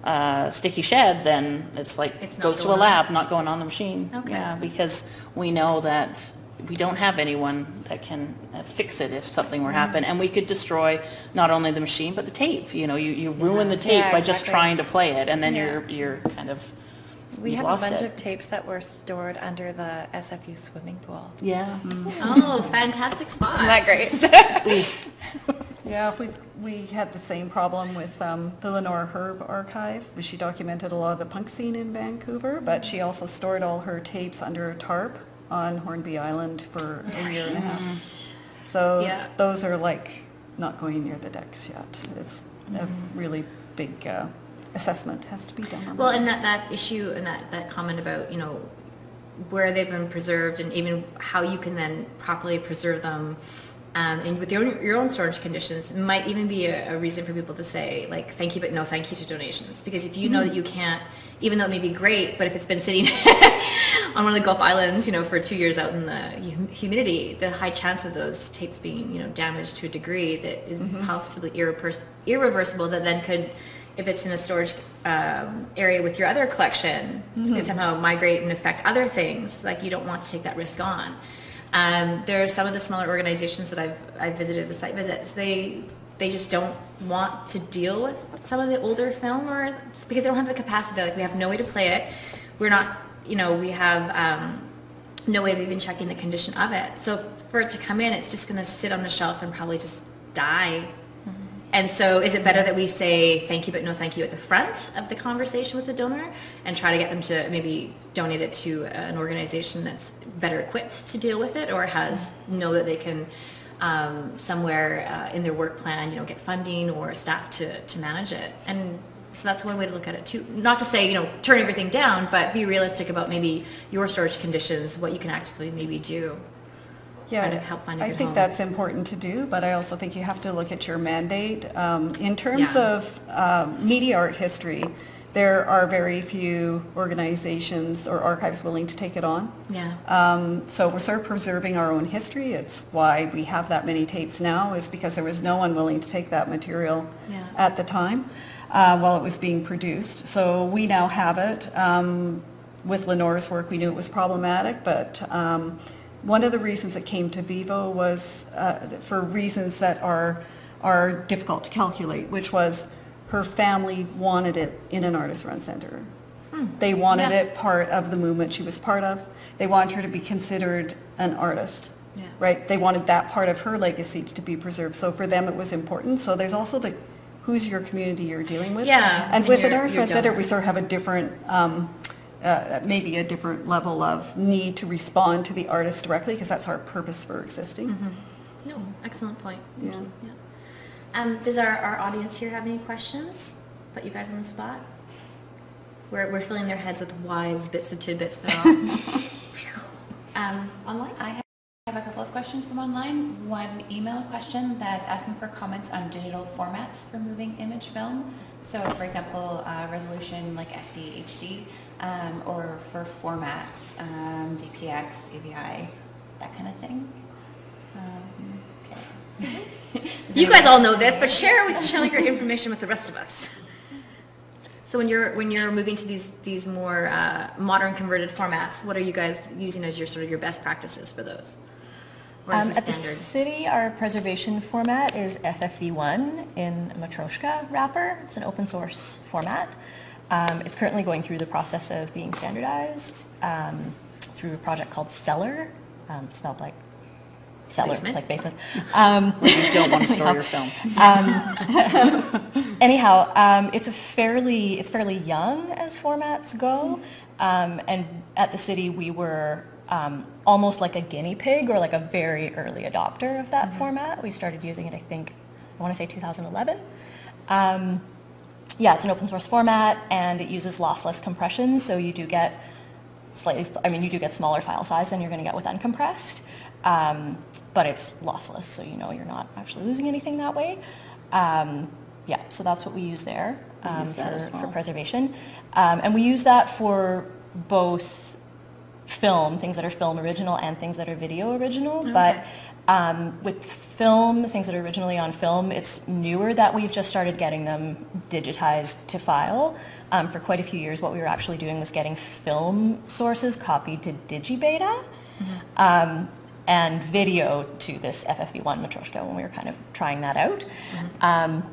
uh, sticky shed, then it's like, It's not goes to a going on. lab, not going on the machine. Okay. Yeah, because we know that we don't have anyone that can uh, fix it if something were to happen. Mm. And we could destroy not only the machine, but the tape. You know, you, you ruin the tape Yeah, by just exactly. trying to play it, and then Yeah. you're, you're kind of, We you've have a lost bunch it. of tapes that were stored under the SFU swimming pool. Yeah. Oh, fantastic spot. Isn't that great? Yeah, we, we had the same problem with um, the Lenore Herb Archive. She documented a lot of the punk scene in Vancouver, but she also stored all her tapes under a tarp on Hornby Island for a year and a half. So Yeah. those are like not going near the decks yet. It's a really big uh, assessment has to be done on Well, that. and that, that issue and that, that comment about, you know, where they've been preserved and even how you can then properly preserve them um, and with your own, your own storage conditions might even be a, a reason for people to say like thank you but no thank you to donations because if you know that you can't even though it may be great but if it's been sitting on one of the Gulf Islands you know for two years out in the humidity the high chance of those tapes being you know damaged to a degree that is possibly irrepers- irreversible that then could if it's in a storage um, area with your other collection, could somehow migrate and affect other things. Like you don't want to take that risk on. Um, there are some of the smaller organizations that I've I've visited the site visits. They they just don't want to deal with some of the older film or because they don't have the capacity. Like we have no way to play it. We're not you know we have um, no way of even checking the condition of it. So for it to come in, it's just going to sit on the shelf and probably just die. And so is it better that we say thank you but no thank you at the front of the conversation with the donor and try to get them to maybe donate it to an organization that's better equipped to deal with it or has know that they can um, somewhere uh, in their work plan, you know, get funding or staff to, to manage it. And so that's one way to look at it too. Not to say, you know, turn everything down, but be realistic about maybe your storage conditions, what you can actively maybe do. try to help find a I think home. that's important to do, but I also think you have to look at your mandate. Um, In terms Yeah. of um, media art history, there are very few organizations or archives willing to take it on. Yeah. Um, So we're sort of preserving our own history. It's why we have that many tapes now, is because there was no one willing to take that material Yeah. at the time uh, while it was being produced. So we now have it. Um, With Lenore's work, we knew it was problematic, but um, one of the reasons it came to Vivo was uh, for reasons that are, are difficult to calculate, which was her family wanted it in an artist-run center. They wanted Yeah. it part of the movement she was part of. They wanted her to be considered an artist, Yeah. right? They wanted that part of her legacy to be preserved. So for them, it was important. So there's also the, who's your community you're dealing with? Yeah, And and with an artist center, we sort of have a different, um, uh, maybe a different level of need to respond to the artist directly because that's our purpose for existing. No, excellent point. Yeah. Yeah. Um, does our, our audience here have any questions? Put you guys on the spot? We're, we're filling their heads with wise bits of tidbits that are um, online. I have a couple of questions from online. One email question that's asking for comments on digital formats for moving image film. So for example, uh, resolution like SD, HD, um, or for formats, um, DPX, AVI, that kind of thing. Um, okay. You guys all know this, but share with share your information with the rest of us. So when you're when you're moving to these these more uh, modern converted formats, what are you guys using as your sort of your best practices for those? Or is Um, it At the city, our preservation format is FFV1 in Matroska wrapper. It's an open source format. Um, It's currently going through the process of being standardized um, through a project called Cellar, um, spelled like cellar, Basement. like basement. Um, Where you don't want to store your film. Anyhow, um, it's a fairly, it's fairly young as formats go. Um, and at the city, we were um, almost like a guinea pig or like a very early adopter of that format. We started using it, I think, I want to say 2011. Um, yeah, it's an open source format and it uses lossless compression, so you do get slightly, I mean, you do get smaller file size than you're going to get with uncompressed, um, but it's lossless, so you know you're not actually losing anything that way. Um, yeah, so that's what we use there um, use for, as for preservation. Um, and we use that for both film, things that are film original and things that are video original. But um, with film, things that are originally on film, it's newer that we've just started getting them digitized to file. Um, for quite a few years, what we were actually doing was getting film sources copied to Digibeta um, and video to this FFV1 Matroska when we were kind of trying that out. Um,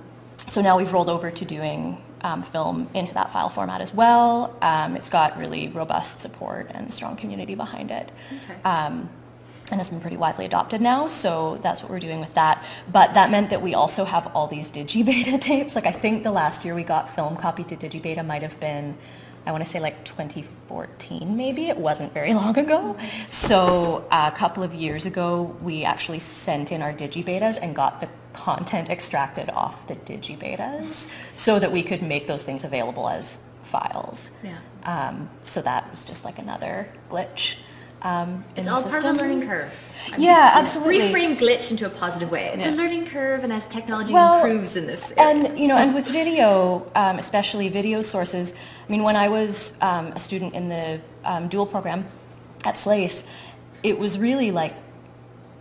so now we've rolled over to doing um, film into that file format as well. Um, it's got really robust support and strong community behind it. Okay. Um, and it's been pretty widely adopted now, so that's what we're doing with that. But that meant that we also have all these digibeta tapes. Like I think the last year we got film copied to digibeta might have been, I want to say like 2014 maybe. It wasn't very long ago. So a couple of years ago, we actually sent in our digibetas and got the content extracted off the digibetas so that we could make those things available as files. Yeah. Um, so that was just like another glitch. Um, in It's all part of the learning curve. I Yeah, you know, absolutely. Reframe glitch into a positive way. Yeah. The learning curve and as technology Well, improves in this area. And, you know, and with video, um, especially video sources, I mean, when I was um, a student in the um, dual program at SLAIS, it was really like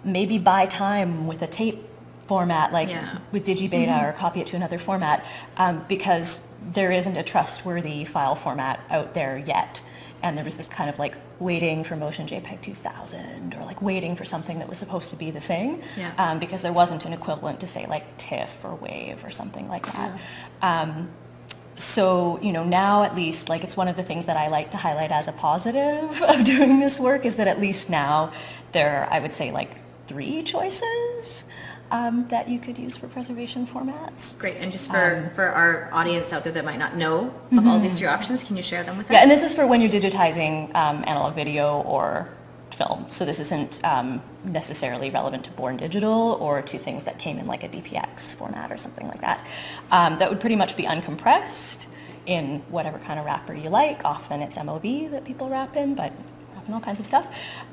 maybe buy time with a tape format, like Yeah. with Digibeta or copy it to another format, um, because there isn't a trustworthy file format out there yet. And there was this kind of like waiting for Motion JPEG 2000 or like waiting for something that was supposed to be the thing Yeah. um, because there wasn't an equivalent to say like TIFF or WAVE or something like that. Um, so, you know, now at least, like it's one of the things that I like to highlight as a positive of doing this work is that at least now there are, I would say, like three choices um, that you could use for preservation formats. Great. And just for, for our audience out there that might not know of all these three options, can you share them with us? Yeah, and this is for when you're digitizing um, analog video or film. So this isn't um, necessarily relevant to Born Digital or to things that came in like a DPX format or something like that. Um, that would pretty much be uncompressed in whatever kind of wrapper you like. Often it's MOV that people wrap in, but wrap in all kinds of stuff.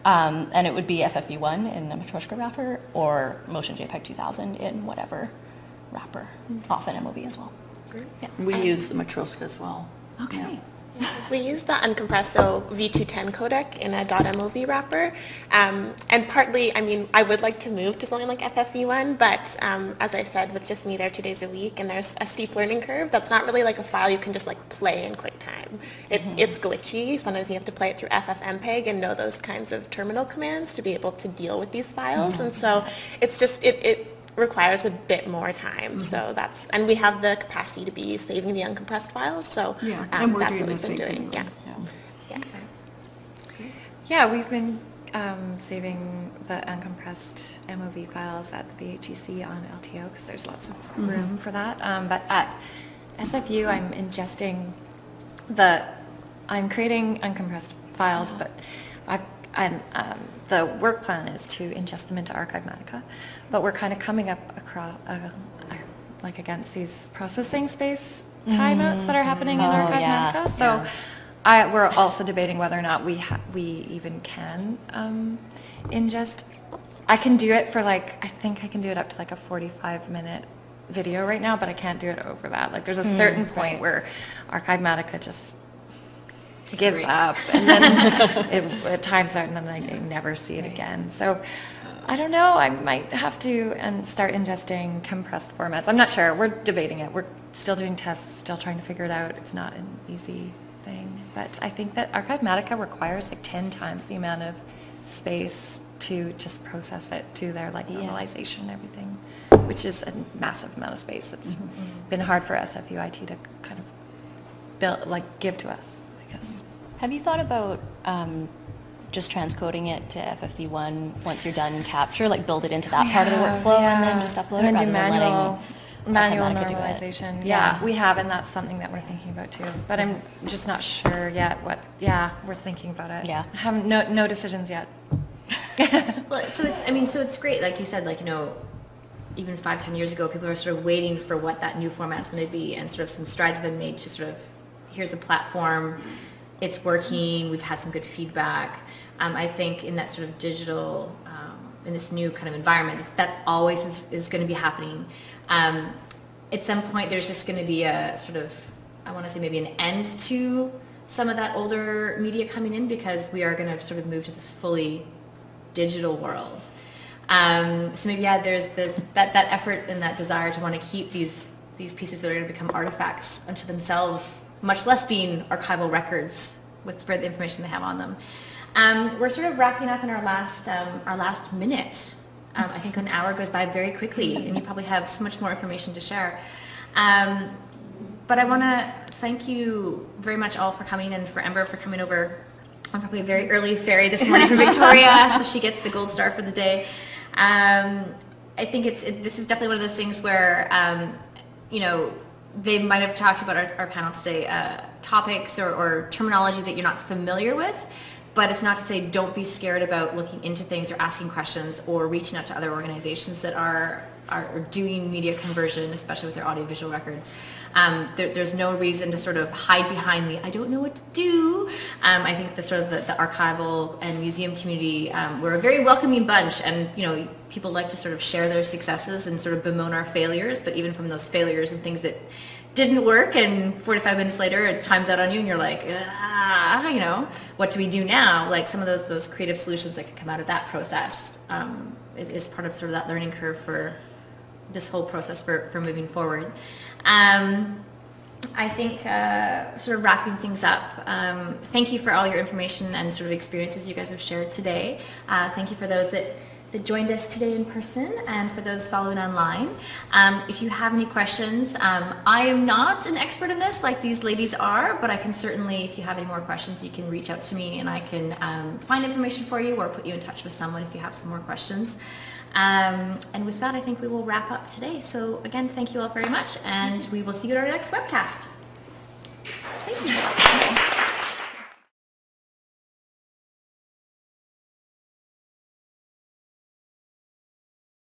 Um, and it would be FFV1 in a Matroska wrapper or Motion JPEG 2000 in whatever wrapper. Often MOV as well. We use the Matroska as well. Okay. We use the uncompresso V210 codec in a .mov wrapper. Um, and partly, I mean, I would like to move to something like FFV1, but um, as I said, with just me there two days a week and there's a steep learning curve, that's not really like a file you can just like play in QuickTime. It, It's glitchy. Sometimes you have to play it through FFmpeg and know those kinds of terminal commands to be able to deal with these files. And so it's just, it, it requires a bit more time. So that's, and we have the capacity to be saving the uncompressed files. So Yeah, um, that's doing what we've been doing. Yeah. Yeah. Yeah. Yeah, we've been um, saving the uncompressed MOV files at the VHEC on LTO because there's lots of room for that. Um, but at SFU, I'm ingesting the, I'm creating uncompressed files, but I've, and um, the work plan is to ingest them into Archivematica. But we're kind of coming up across, uh, like against these processing space timeouts that are happening in Oh, yeah, Archivematica. So yeah. I, we're also debating whether or not we ha- we even can um, ingest. I can do it for like I think I can do it up to like a 45 minute video right now, but I can't do it over that. Like there's a certain point where Archivematica just gives up, and then it, it times out, and then I, never see it again. So. I don't know. I might have to and start ingesting compressed formats. I'm not sure. We're debating it. We're still doing tests, still trying to figure it out. It's not an easy thing. But I think that Archivematica requires like 10 times the amount of space to just process it to their like Yeah. normalization and everything, which is a massive amount of space. It's been hard for SFUIT to kind of build, like, give to us, I guess. Have you thought about um, just transcoding it to FFV1 once you're done capture, like build it into that part of the have, workflow and then just upload And it then do rather than manual, letting manual Archivematica do normalization. Yeah. Yeah, we have, and that's something that we're thinking about too. But I'm just not sure yet what, yeah, we're thinking about it. Yeah. I Haven't, no, no decisions yet. Well, so it's, I mean, so it's great, like you said, like, you know, even five, ten years ago, people are sort of waiting for what that new format's going to be, and sort of some strides have been made to sort of, here's a platform, it's working, we've had some good feedback. Um, I think in that sort of digital, um, in this new kind of environment, that always is, is going to be happening. Um, at some point, there's just going to be a sort of, I want to say maybe an end to some of that older media coming in because we are going to sort of move to this fully digital world. Um, so maybe yeah, there's the, that that effort and that desire to want to keep these these pieces that are going to become artifacts unto themselves, much less being archival records with for the information they have on them. Um, we're sort of wrapping up in our last um, our last minute. Um, I think an hour goes by very quickly, and you probably have so much more information to share. Um, but I want to thank you very much all for coming and for Ember for coming over on probably a very early ferry this morning from Victoria, so she gets the gold star for the day. Um, I think it's it, this is definitely one of those things where um, you know they might have talked about our, our panel today uh, topics or, or terminology that you're not familiar with. But it's not to say don't be scared about looking into things or asking questions or reaching out to other organizations that are are doing media conversion, especially with their audiovisual records. Um, there, there's no reason to sort of hide behind the I don't know what to do. Um, I think the sort of the, the archival and museum community, um, we're a very welcoming bunch, and you know people like to sort of share their successes and sort of bemoan our failures. But even from those failures and things that didn't work, and 45 minutes later it times out on you, and you're like, ah, you know, what do we do now? Like some of those those creative solutions that could come out of that process um, is, is part of sort of that learning curve for this whole process for, for moving forward. Um, I think uh, sort of wrapping things up, um, thank you for all your information and sort of experiences you guys have shared today. Uh, thank you for those that, that joined us today in person and for those following online. Um, if you have any questions, um, I am not an expert in this like these ladies are, but I can certainly, if you have any more questions, you can reach out to me and I can um, find information for you or put you in touch with someone if you have some more questions. Um, and with that, I think we will wrap up today. So again, thank you all very much, and we will see you at our next webcast. Thanks.